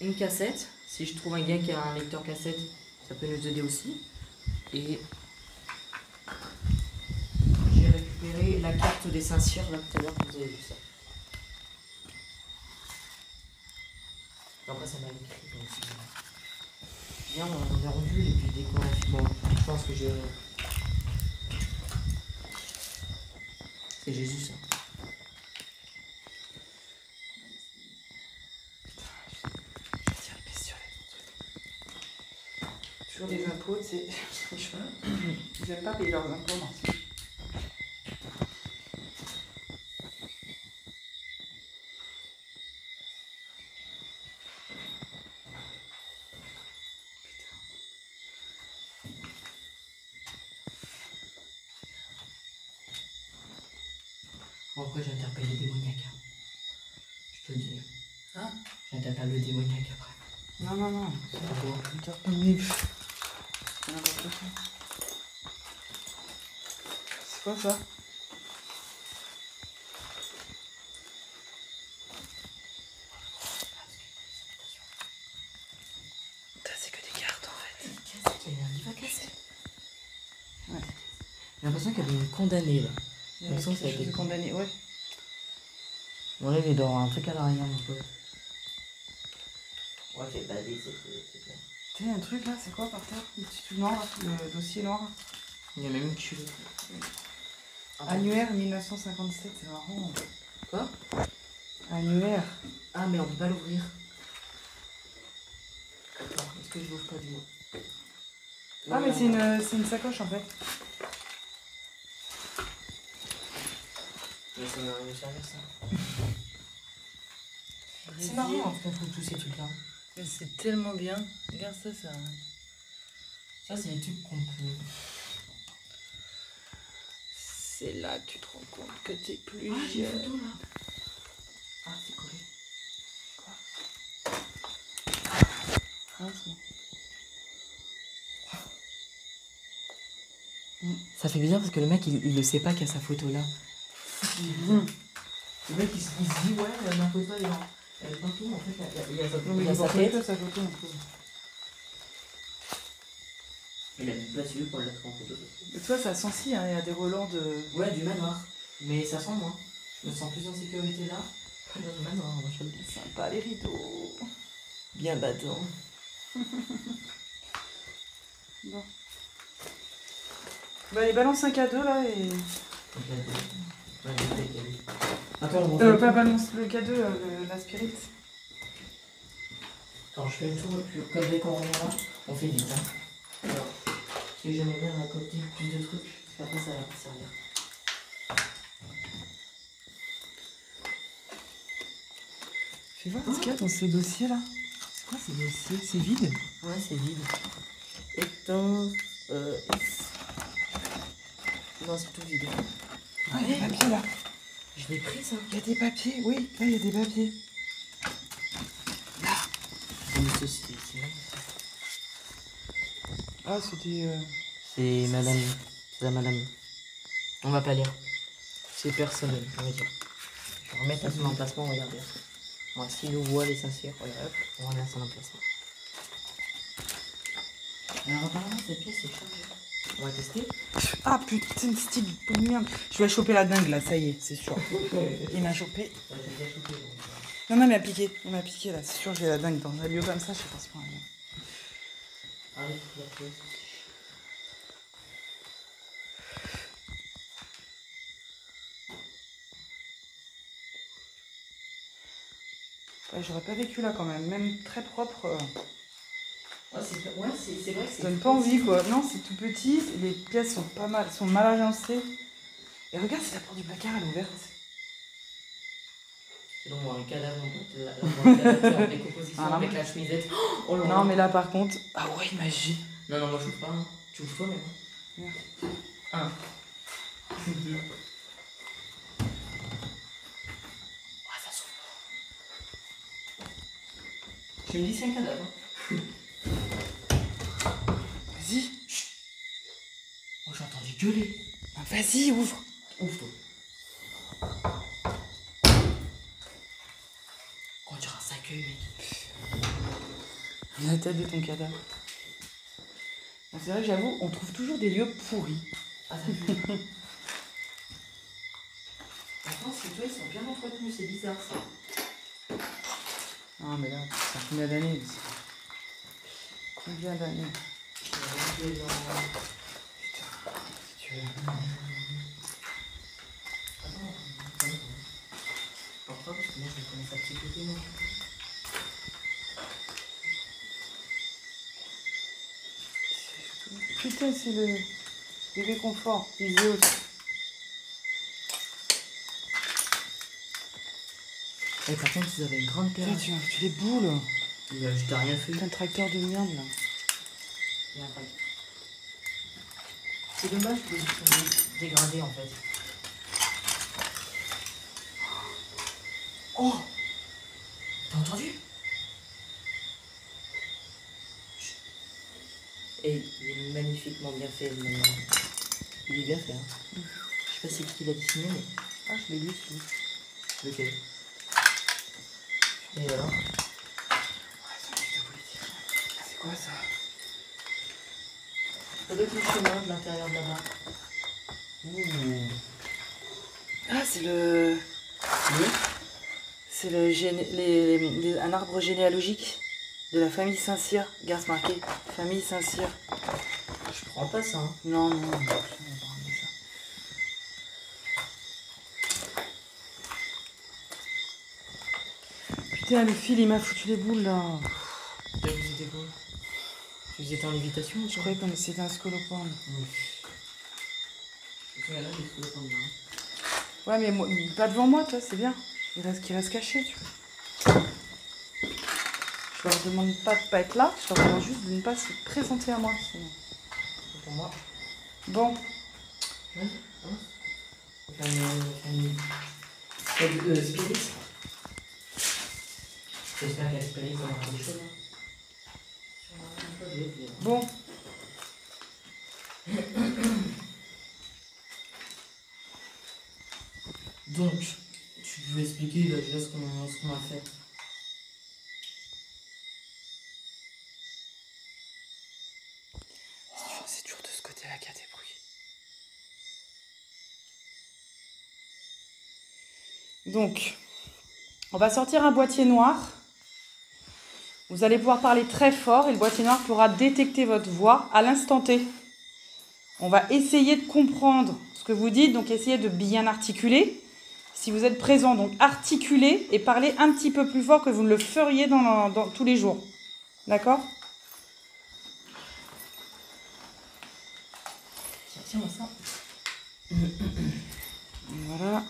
Une cassette. Si je trouve un gars qui a un lecteur cassette, ça peut nous aider aussi. Et j'ai récupéré la carte des Saint-Cyr, là, tout à l'heure, vous avez vu ça. Après, ça m'a écrit, bien, on a revu, et puis fait, bon, je pense que je... C'est Jésus, ça. Toujours des impôts, tu sais. Ils n'aiment pas payer leurs impôts, non. Bon, après, j'interpelle le démoniaque. hein. Je te le dis. Hein J'interpelle le démoniaque après. Non, non, non. Pourquoi C'est quoi. Ça C'est que des cartes en fait. Il y a casser. Ouais. J'ai l'impression qu'il y avait une condamnée là. Il y De a toute façon, quelque ça a chose été- de condamné, ouais. Bon, là, il est dans un truc à l'arrière, mon pote. Ouais, c'est bien. Tu sais, un truc là, c'est quoi par terre? Le petit truc noir, le dossier noir. Il y a même une culotte. Annuaire 1957, c'est marrant. Quoi? Annuaire. Ah, mais on peut pas l'ouvrir. Attends, est-ce que je l'ouvre pas du coup Ah, mais c'est une, c'est une sacoche en fait. Mais ça va rien servir ça. C'est marrant en fait, tous ces trucs là. Mais c'est tellement bien. Regarde ça, ça. Ça, c'est les trucs qu'on peut. c'est là que tu te rends compte que t'es plus Ah, j'ai une jeune. photo là. Ah, c'est collé. Ah, c'est bon. Ça fait bizarre parce que le mec il, il le sait pas qu'il y a sa photo là. Le mec il, se- il se dit ouais, euh, ma photo elle est en- elle est partout, en fait il y a, il y a sa, mais il y a sa tête. photo, en fait. Il a même pas suivi pour le mettre en photo. Toi, ça sent si, hein, il y a des relents de. Ouais, du manoir. Mais ça sent moins. Je me sens plus en sécurité là. Dans le manoir, moi je le dis. Sympa les rideaux. Bien battant. [laughs] Bon. Bah, allez, balance un cadeau là et. A lui. Attends, on Euh, pas balance le cadeau, euh, le- la spirit. Attends, je fais le tour, puis comme dès qu'on reviendra, on fait vite. Hein. Alors, parce que j'aimerais bien raconter plus de trucs, qu'après ça va servir. Fais voir ce qu'il y a dans ces dossiers là. C'est quoi ces dossiers? C'est vide? Ouais, c'est vide. Étant. Euh. Non, c'est tout vide. Ah, il y a des papiers là. Je l'ai pris ça. Il y a des papiers, oui, là il y a des papiers. Mais c'est- c'est- c'est magnifique. Ah, c'était. euh, C'est madame. C'est la madame. On va pas lire. C'est personnel, on va dire. Je vais remettre à son emplacement, regardez. Moi, si nous voit les sincères, regarde, hop, on remet à son emplacement. Alors, apparemment, cette pièce est chargée. On va tester. Ah putain, style de merde. Je vais choper la dingue là, ça y est, c'est sûr. [laughs] Il m'a chopé. Donc. Non, non, il m'a piqué. Il m'a piqué là, c'est sûr, j'ai la dingue dans un lieu comme ça, je sais pas ce qu'on va la. Ouais, J'aurais pas vécu là quand même, même très propre. euh, Ouais, c'est ouais, c'est- c'est vrai que Ça c'est. donne pas envie quoi. Non, c'est tout petit, les pièces sont pas mal, sont mal agencées. Et regarde, c'est la porte du placard, elle est ouverte. C'est donc un cadavre en cadavre en décomposition Ah, avec la chemisette. Oh là là. Non, mais là par contre. Ah ouais, magie. Non, non, moi je ouvre pas. hein. Tu ouvres toi-même. hein. Merde. Un. Deux. Ah, ça s'ouvre. Je me dis c'est un cadavre. hein. Vas-y. Oh, j'ai entendu gueuler. Ah, Vas-y, ouvre. Ouvre toi. Oh, on dirait un cercueil, mec. La tête de ton cadavre. Ah, C'est vrai que j'avoue, on trouve toujours des lieux pourris. Ah. Attends, ces toits ils sont bien entretenus, c'est bizarre ça. Ah, mais là, ça fait combien d'années Combien d'années vais Putain, si tu veux. Pourquoi Parce que moi je commence à psychoter moi. Putain, c'est le bébé confort, Iséos. Et par contre, ils avaient une grande terrasse. tu foutu les boules. Je t'ai rien fait. Le tracteur de merde là. Il y a un. C'est dommage que sont dé- dégradés en fait. Oh T'as entendu? Et il est magnifiquement bien fait. Il est bien fait. Hein. Je sais pas c'est qui l'a dessiné, mais Ah, je l'ai lu celui lequel? Et alors? Ouais, c'est un livre de politique. C'est quoi ça? Ça doit être le chemin de l'intérieur de là-bas. Ah, c'est le. Oui C'est le géné- les, les- un arbre généalogique de la famille Saint-Cyr. C'est marqué famille Saint-Cyr. Je prends pas ça. Hein. Non, non, non. Putain, le fil il m'a foutu les boules là. Vous étiez quoi? Vous étiez en lévitation Je croyais que c'était un scolopendre. Ça. Ouais, mais moi, pas devant moi, toi, c'est bien. Il reste qu'il reste caché, tu vois. Je leur demande pas de pas être là, je leur demande juste de ne pas se présenter à moi. pour moi. Bon, Oui, famille. Euh, Spirit. J'espère qu'à Spirit, on aura des choses. Bon. Donc, tu peux expliquer déjà ce qu'on a fait? C'est toujours de ce côté-là qu'il y a des bruits. Donc, on va sortir un boîtier noir. Vous allez pouvoir parler très fort et le boîtier noir pourra détecter votre voix à l'instant T. On va essayer de comprendre ce que vous dites, donc essayez de bien articuler. Si vous êtes présent, donc articulez et parlez un petit peu plus fort que vous ne le feriez dans, dans tous les jours. D'accord Tiens, ça. Voilà.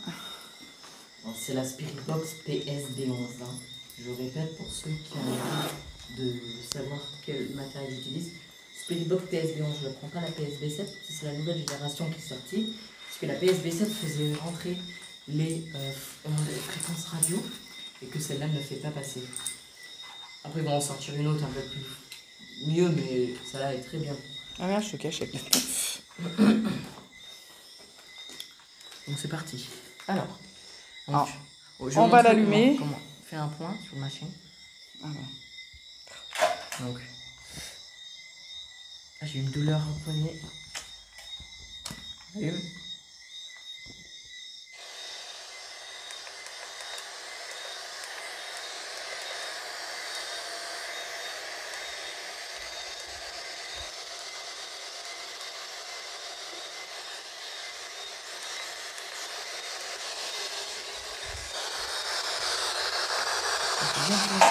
C'est la Spirit Box PSB11. Hein. Je répète pour ceux qui ont envie de savoir quel matériel j'utilise. Spirit Box PSB11, je ne prends pas la PSB7, c'est la nouvelle génération qui est sortie. Parce que la PSB7 faisait rentrer les, euh, fréquences radio et que celle-là ne fait pas passer. Après, ils vont en sortir une autre un peu plus mieux, mais celle-là est très bien. Ah merde, je te cache avec [coughs] Donc c'est parti. Alors, donc, on va l'allumer. Fais un point sur ma chaîne. Ah Donc, ah, j'ai une douleur au poignet. Allume.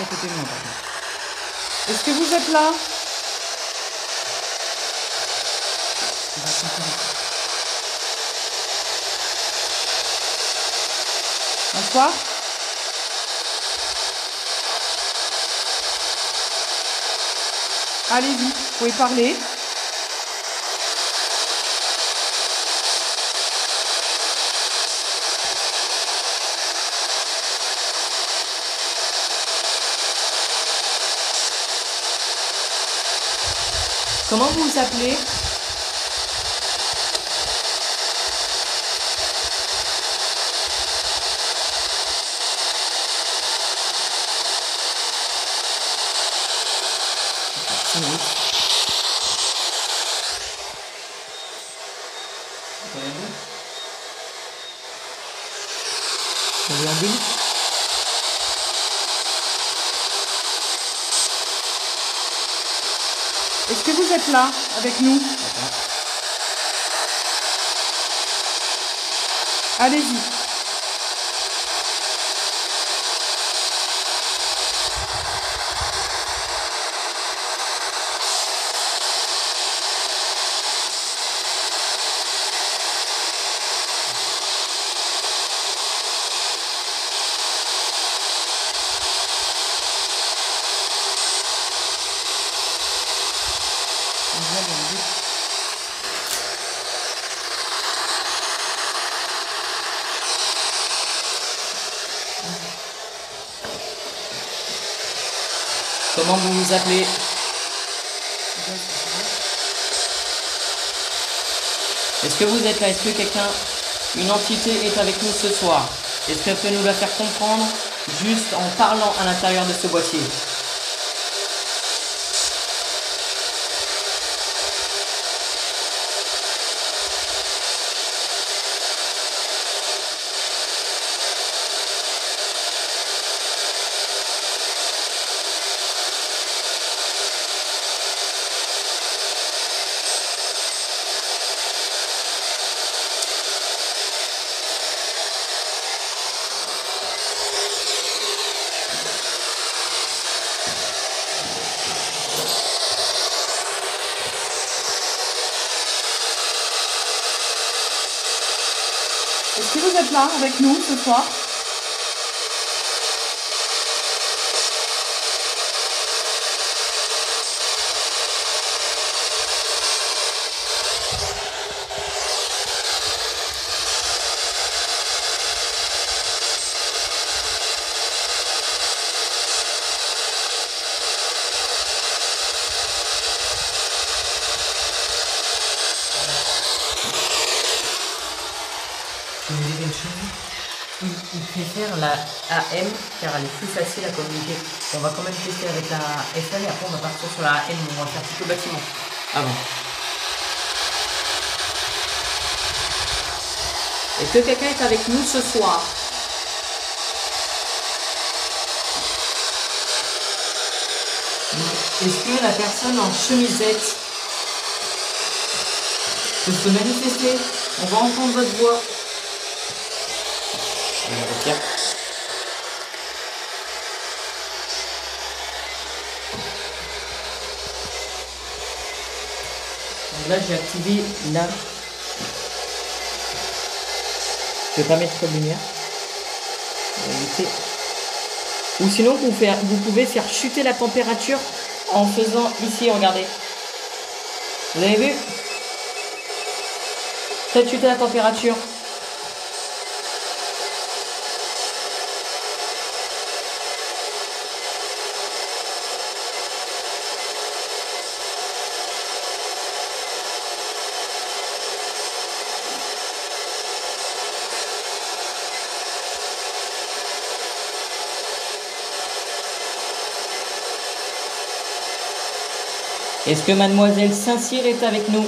Est-ce que vous êtes là? Bonsoir. Allez-y, vous pouvez parler. Comment vous vous appelez Est-ce que vous êtes là avec nous Allez-y. Comment vous vous appelez Est-ce que vous êtes là Est-ce que quelqu'un, une entité est avec nous ce soir? Est-ce qu'elle peut nous la faire comprendre juste en parlant à l'intérieur de ce boîtier? Là avec nous ce soir. autre chose. Ils, ils préfèrent la AM car elle est plus facile à communiquer. On va quand même tester avec la FM et après on va partir sur la AM on va faire tout le bâtiment. Avant. Est-ce que quelqu'un est avec nous ce soir? Est-ce que la personne en chemisette peut se manifester? On va entendre votre voix. Là j'ai activé la Je vais pas mettre de lumière. Ou sinon, vous, pouvez faire chuter la température en faisant ici, regardez. Vous avez vu? Faites chuter la température. Est-ce que mademoiselle Saint-Cyr est avec nous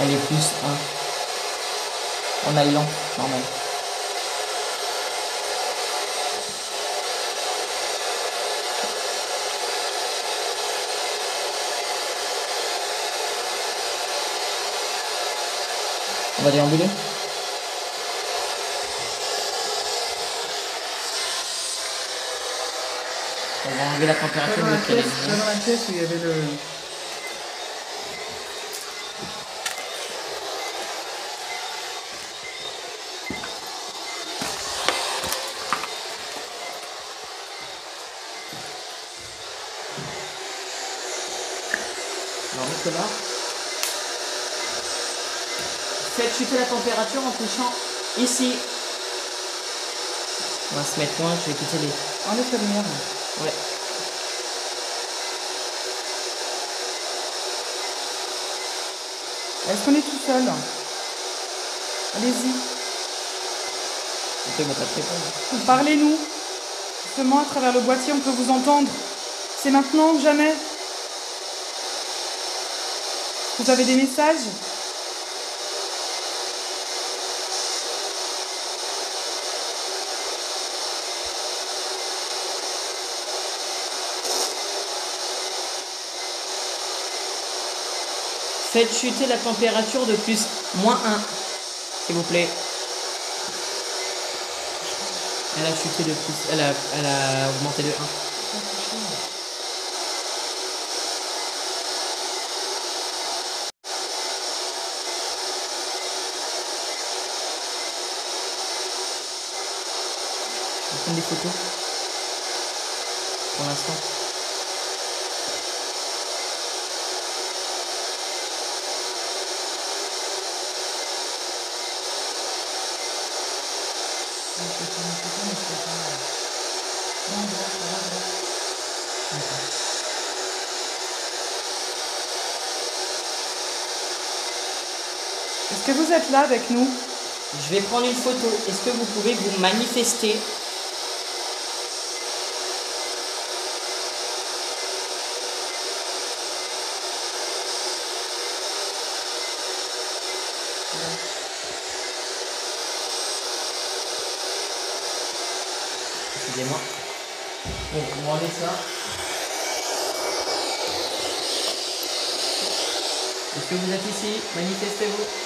Elle est plus 1. En Island, normal. On va déambuler On va enlever la température de la pièce, dans la pièce où il y avait le. Alors Nicolas, faites chuter la température en touchant ici. On va se mettre loin, je vais quitter les... Enlève la lumière. Ouais. Est-ce qu'on est tout seul? Allez-y. Parlez-nous. Justement, à travers le boîtier, on peut vous entendre. C'est maintenant ou jamais? Vous avez des messages? Faites chuter la température de plus moins 1, s'il vous plaît. Elle a chuté de plus, elle a, elle a augmenté de 1. Je vais prendre des photos. Pour l'instant. Est-ce que vous êtes là avec nous? Je vais prendre une photo. Est-ce que vous pouvez vous manifester? Excusez-moi. Bon, on va enlever ça. Est-ce que vous êtes ici? Manifestez-vous.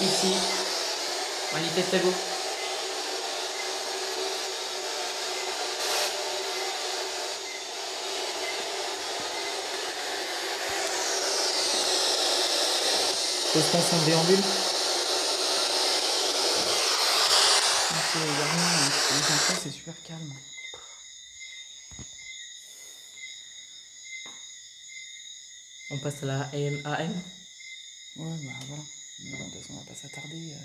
ici. Manifestez-vous. Parce qu'on s'en déambule. Hein. C'est super calme. On passe à la AM.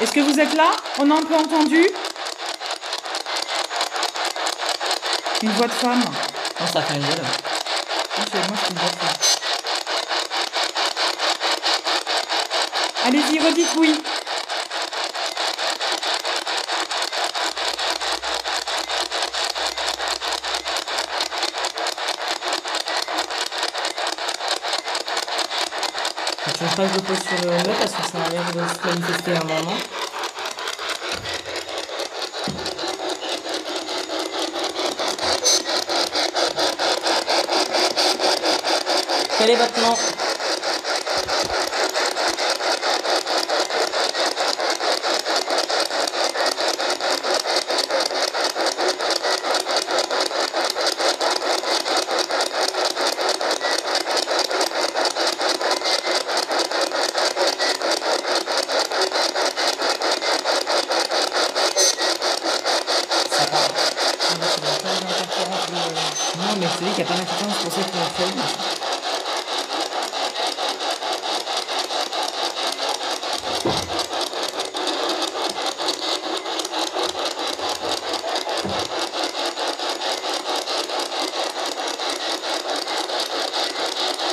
Est-ce que vous êtes là? On a un peu entendu? Une voix de femme. Non, ça fait une. Oui, c'est moi, c'est une voix de femme. Allez-y, redites oui. Pas que je pose sur le meuble parce que ça a l'air de se manifester à un moment. Quel est votre nom Ça parle. Ah, bah, c'est pas une interférence de- Non, mais je te dis qu'il n'y a pas d'interférence pour ça qu'il a fait.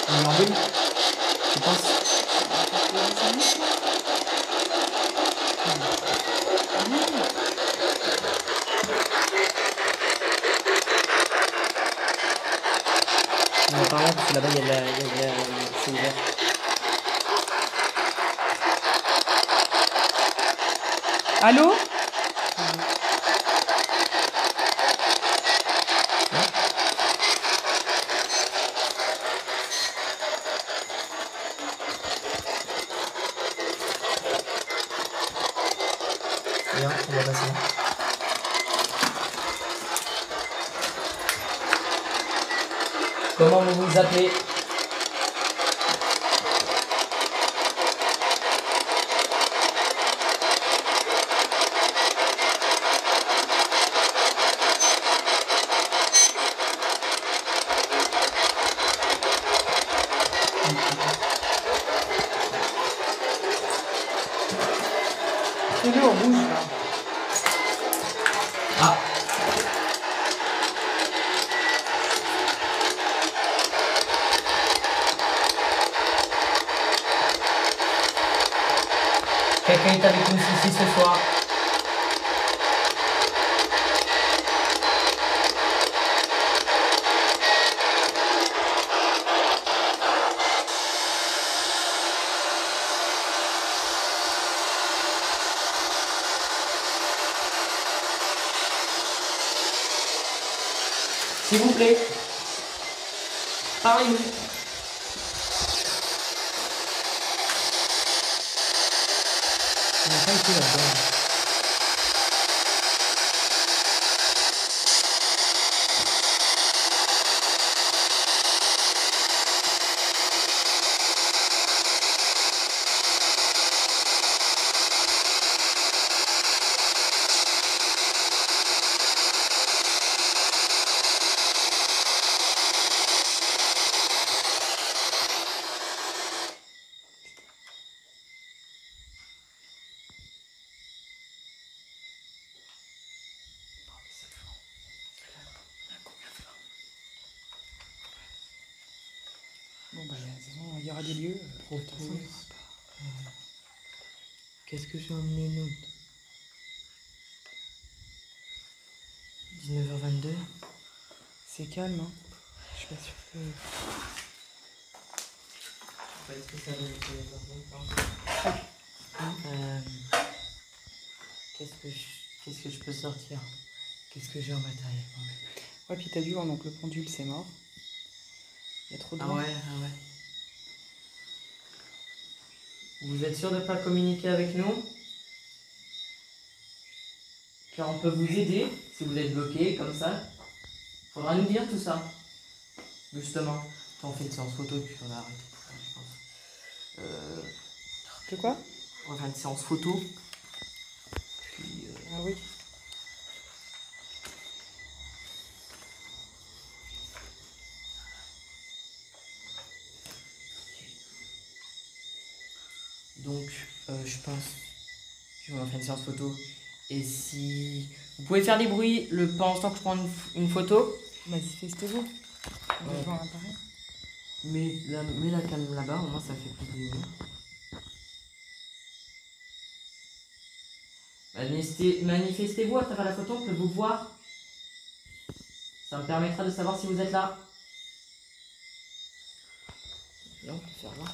Un ambule Tu penses Non, apparemment, parce que là-bas, il y a de la... il y a de la- C'est ouvert. Allô Bien, on va passer là. Comment vous vous appelez Fais-le au rouge, là. Ah Quelqu'un est avec nous ici ce soir S'il vous plaît, parlez-nous. Bon, bah, de toute façon, il y aura des lieux. euh, de toute façon, il y aura pas. Qu'est-ce que j'ai emmené une autre 19h22. C'est calme, hein. Je suis pas sûre que. Ça va ordres Euh, Qu'est-ce que je qu'est-ce que je peux sortir? Qu'est-ce que j'ai en matériel Ouais, puis t'as dû voir, donc le pendule c'est mort. Il y a trop de Ah ouais, ah ouais. Vous êtes sûr de ne pas communiquer avec nous? Car on peut vous aider si vous êtes bloqué comme ça? Faudra nous dire tout ça. Justement. On fait une séance photo puis on va arrêter tout ça, je pense. Euh, De quoi? on va faire une séance photo. Puis euh, Ah oui. Donc, euh, je pense qu'on va faire une séance photo. Et si. Vous pouvez faire des bruits le, pendant ce temps que je prends une, une photo. Manifestez-vous. On va voir l'appareil. Mais la, mets la canne là-bas, au moins ça fait plus de. Manifestez- Manifestez-vous à travers la photo, on peut vous voir. Ça me permettra de savoir si vous êtes là. Là, on peut faire là.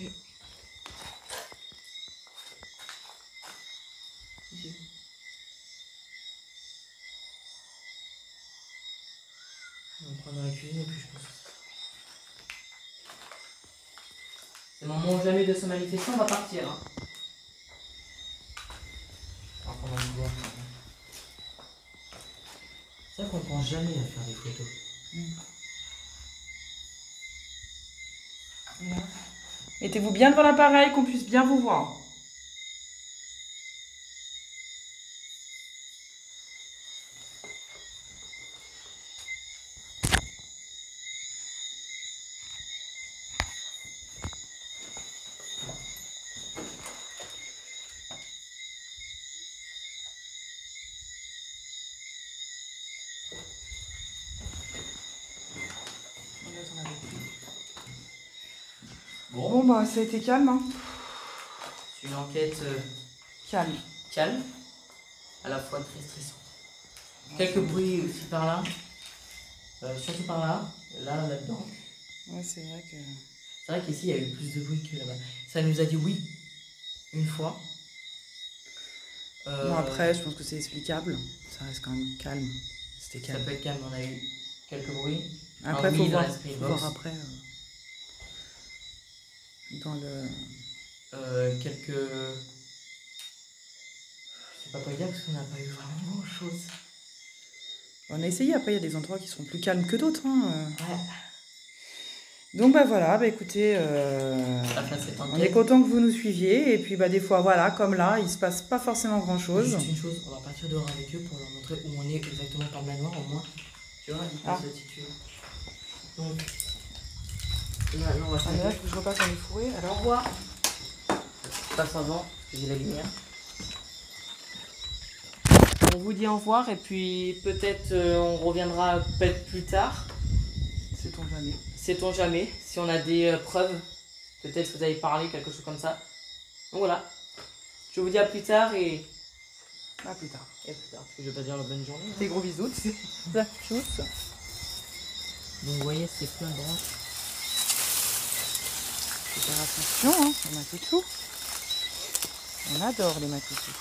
On va prendre dans la cuisine et puis je pense. C'est le moment jamais de se manifester, on va partir. Hein. C'est vrai qu'on pense jamais à faire des photos. Voilà. Mettez-vous bien devant l'appareil, qu'on puisse bien vous voir. Bon, Bon, bah, ça a été calme, hein. c'est une enquête euh, Calme. calme, à la fois très stressante. Quelques bruits aussi par là, euh, surtout par là, là, là-dedans. Ouais, c'est vrai que. C'est vrai qu'ici il y a eu plus de bruit que là-bas. Ça nous a dit oui, une fois. Euh, Bon, après, je pense que c'est explicable. Ça reste quand même calme. C'était Ça calme. peut être calme, on a eu quelques bruits. Après, oui, faut voir, faut après. euh, dans le. Euh, quelques. Je sais pas quoi dire parce qu'on n'a pas eu vraiment grand chose. On a essayé, après, il y a des endroits qui sont plus calmes que d'autres. hein, euh. Ouais, Donc, bah voilà, bah écoutez, euh, on est content que vous nous suiviez. Et puis, bah, des fois, voilà, comme là, il se passe pas forcément grand chose. Juste une chose, on va partir dehors avec eux pour leur montrer où on est exactement par le manoir au moins. Tu vois, ils peuvent Ah. se situer. Donc, là, on va faire là, faut que je repasse dans les fourrés. Alors, au revoir. Je passe avant, j'ai la lumière. On vous dit au revoir et puis peut-être euh, on reviendra peut-être plus tard. Sait-on jamais. Sait-on jamais, si on a des euh, preuves. Peut-être que vous avez parlé, quelque chose comme ça. Donc voilà. Je vous dis à plus tard et. À plus tard. Et à plus tard, parce que je vais pas dire la bonne journée. Des gros bisous, tu sais. [laughs] Donc vous voyez, c'est plein de branches. Faire hein, au matoutou. On adore les matoutus.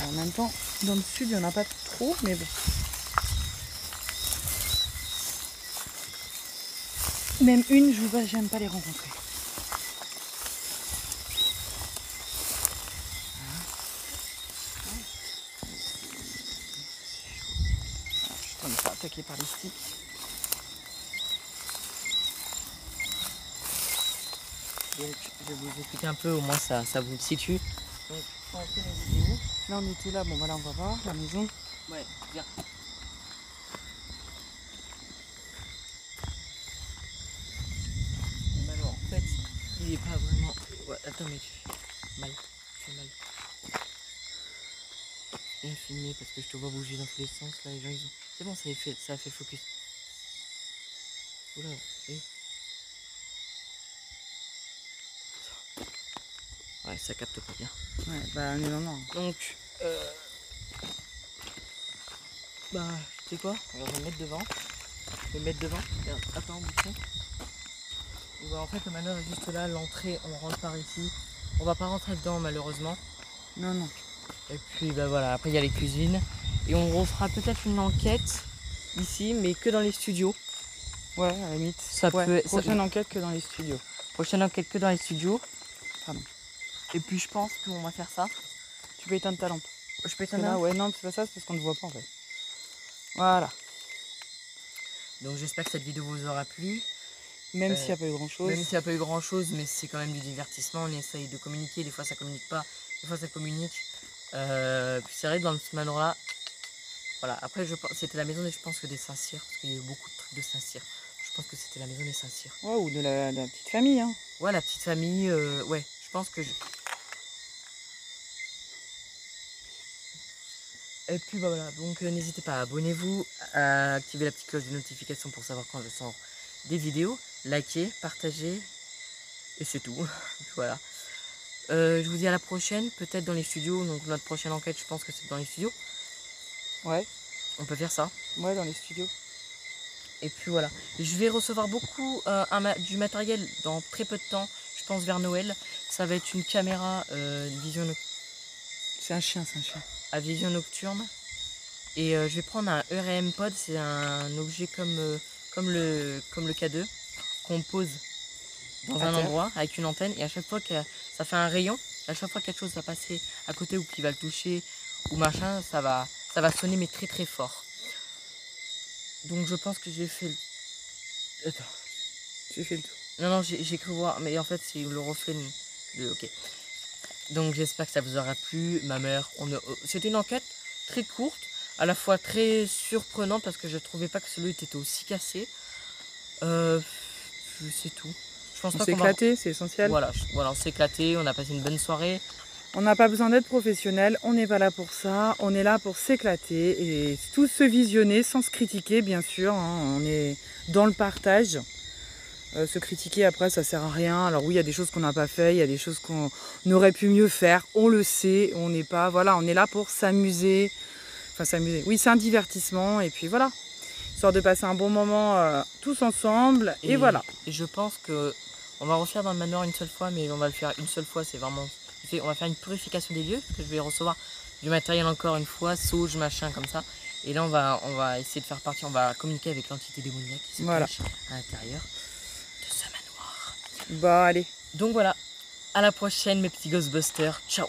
En même temps, dans le sud, il n'y en a pas trop, mais bon. Même une, je vous j'aime pas les rencontrer. Ah, Je ne pas attaquer par les sticks. Donc je vais vous expliquer un peu, au moins ça, ça vous situe. Donc quand on fait les vidéos. Là, on était là, bon voilà, on va voir la maison. Ouais, viens. Le manoir, en fait, il est pas vraiment. Ouais, attends, mais tu fais mal. Tu fais mal. Viens filmer parce que je te vois bouger dans tous les sens là, les gens ils ont. C'est bon, ça a fait, ça a fait focus. Oula, et. Ouais, ça capte pas bien. Ouais, bah non, non, non. Donc, euh, Bah, tu sais quoi? On va me mettre devant. Je vais me mettre devant. Regarde, attends. Bah, en fait, le manoir est juste là, l'entrée, on rentre par ici. On va pas rentrer dedans, malheureusement. Non, non. Et puis, bah voilà, après, il y a les cuisines. Et on refera peut-être une enquête ici, mais que dans les studios. Ouais, à la limite. Ça Ouais, peut- ça- Prochaine enquête que dans les studios. Prochaine enquête que dans les studios. Pardon. Et puis, je pense qu'on va faire ça. Tu peux éteindre ta lampe. Je peux Parce que là, ouais, non, c'est pas ça, c'est parce qu'on ne voit pas en fait. Voilà. Donc, j'espère que cette vidéo vous aura plu. Même Euh, s'il n'y a pas eu grand chose. Même s'il n'y a pas eu grand chose, mais c'est quand même du divertissement. On essaye de communiquer. Des fois, ça communique pas. Des fois, ça communique. Euh, puis c'est vrai, dans ce manoir-là, voilà. Après, je pense, c'était la maison des, je pense que des Saint-Cyr, parce qu'il y a eu beaucoup de trucs de Saint-Cyr. Je pense que c'était la maison des Saint-Cyr. Ouais, ou de la, de la petite famille. Hein. Ouais, la petite famille, euh, ouais. Je pense que je. Et puis bah voilà, donc euh, n'hésitez pas, abonnez-vous, à activer la petite cloche de notification pour savoir quand je sors des vidéos, likez, partagez, et c'est tout. [laughs] voilà. Euh, je vous dis à la prochaine, peut-être dans les studios. Donc notre prochaine enquête, je pense que c'est dans les studios. Ouais, On peut faire ça. ouais, dans les studios. Et puis voilà. Je vais recevoir beaucoup euh, un du matériel dans très peu de temps. Je pense vers Noël. Ça va être une caméra euh, vision noc- C'est un chien, c'est un chien. à vision nocturne. Et euh, je vais prendre un ERM pod. C'est un objet comme, euh, comme, le, comme le K2 qu'on pose dans À un terre. endroit avec une antenne. Et à chaque fois que ça fait un rayon, à chaque fois que quelque chose va passer à côté ou qui va le toucher ou machin, ça va, ça va sonner mais très très fort. Donc je pense que j'ai fait le... Attends. J'ai fait le tour. Non, non, j'ai j'ai cru voir, mais en fait, c'est le reflet Donc, j'espère que ça vous aura plu. Ma mère, on a- c'était une enquête très courte, à la fois très surprenante parce que je trouvais pas que celui était aussi cassé. Euh, c'est tout. Je pense On pas s'est va- éclaté, c'est essentiel. Voilà, je- voilà, on s'est éclaté, on a passé une bonne soirée. On n'a pas besoin d'être professionnel, on n'est pas là pour ça, on est là pour s'éclater et tous se visionner sans se critiquer bien sûr, hein. on est dans le partage. Euh, se critiquer après ça sert à rien. Alors oui, il y a des choses qu'on n'a pas fait, il y a des choses qu'on aurait pu mieux faire, on le sait, on n'est pas voilà, on est là pour s'amuser. Enfin s'amuser. Oui, c'est un divertissement et puis voilà. Histoire de passer un bon moment euh, tous ensemble et, voilà. Et je pense que on va refaire dans le manoir une seule fois, mais on va le faire une seule fois. C'est vraiment. On va faire une purification des lieux, parce que je vais recevoir du matériel encore une fois, sauge, machin, comme ça. Et là, on va, on va essayer de faire partir, on va communiquer avec l'entité démoniaque qui se Voilà. cache à l'intérieur Bon allez. Donc voilà, à la prochaine, mes petits Ghostbusters. Ciao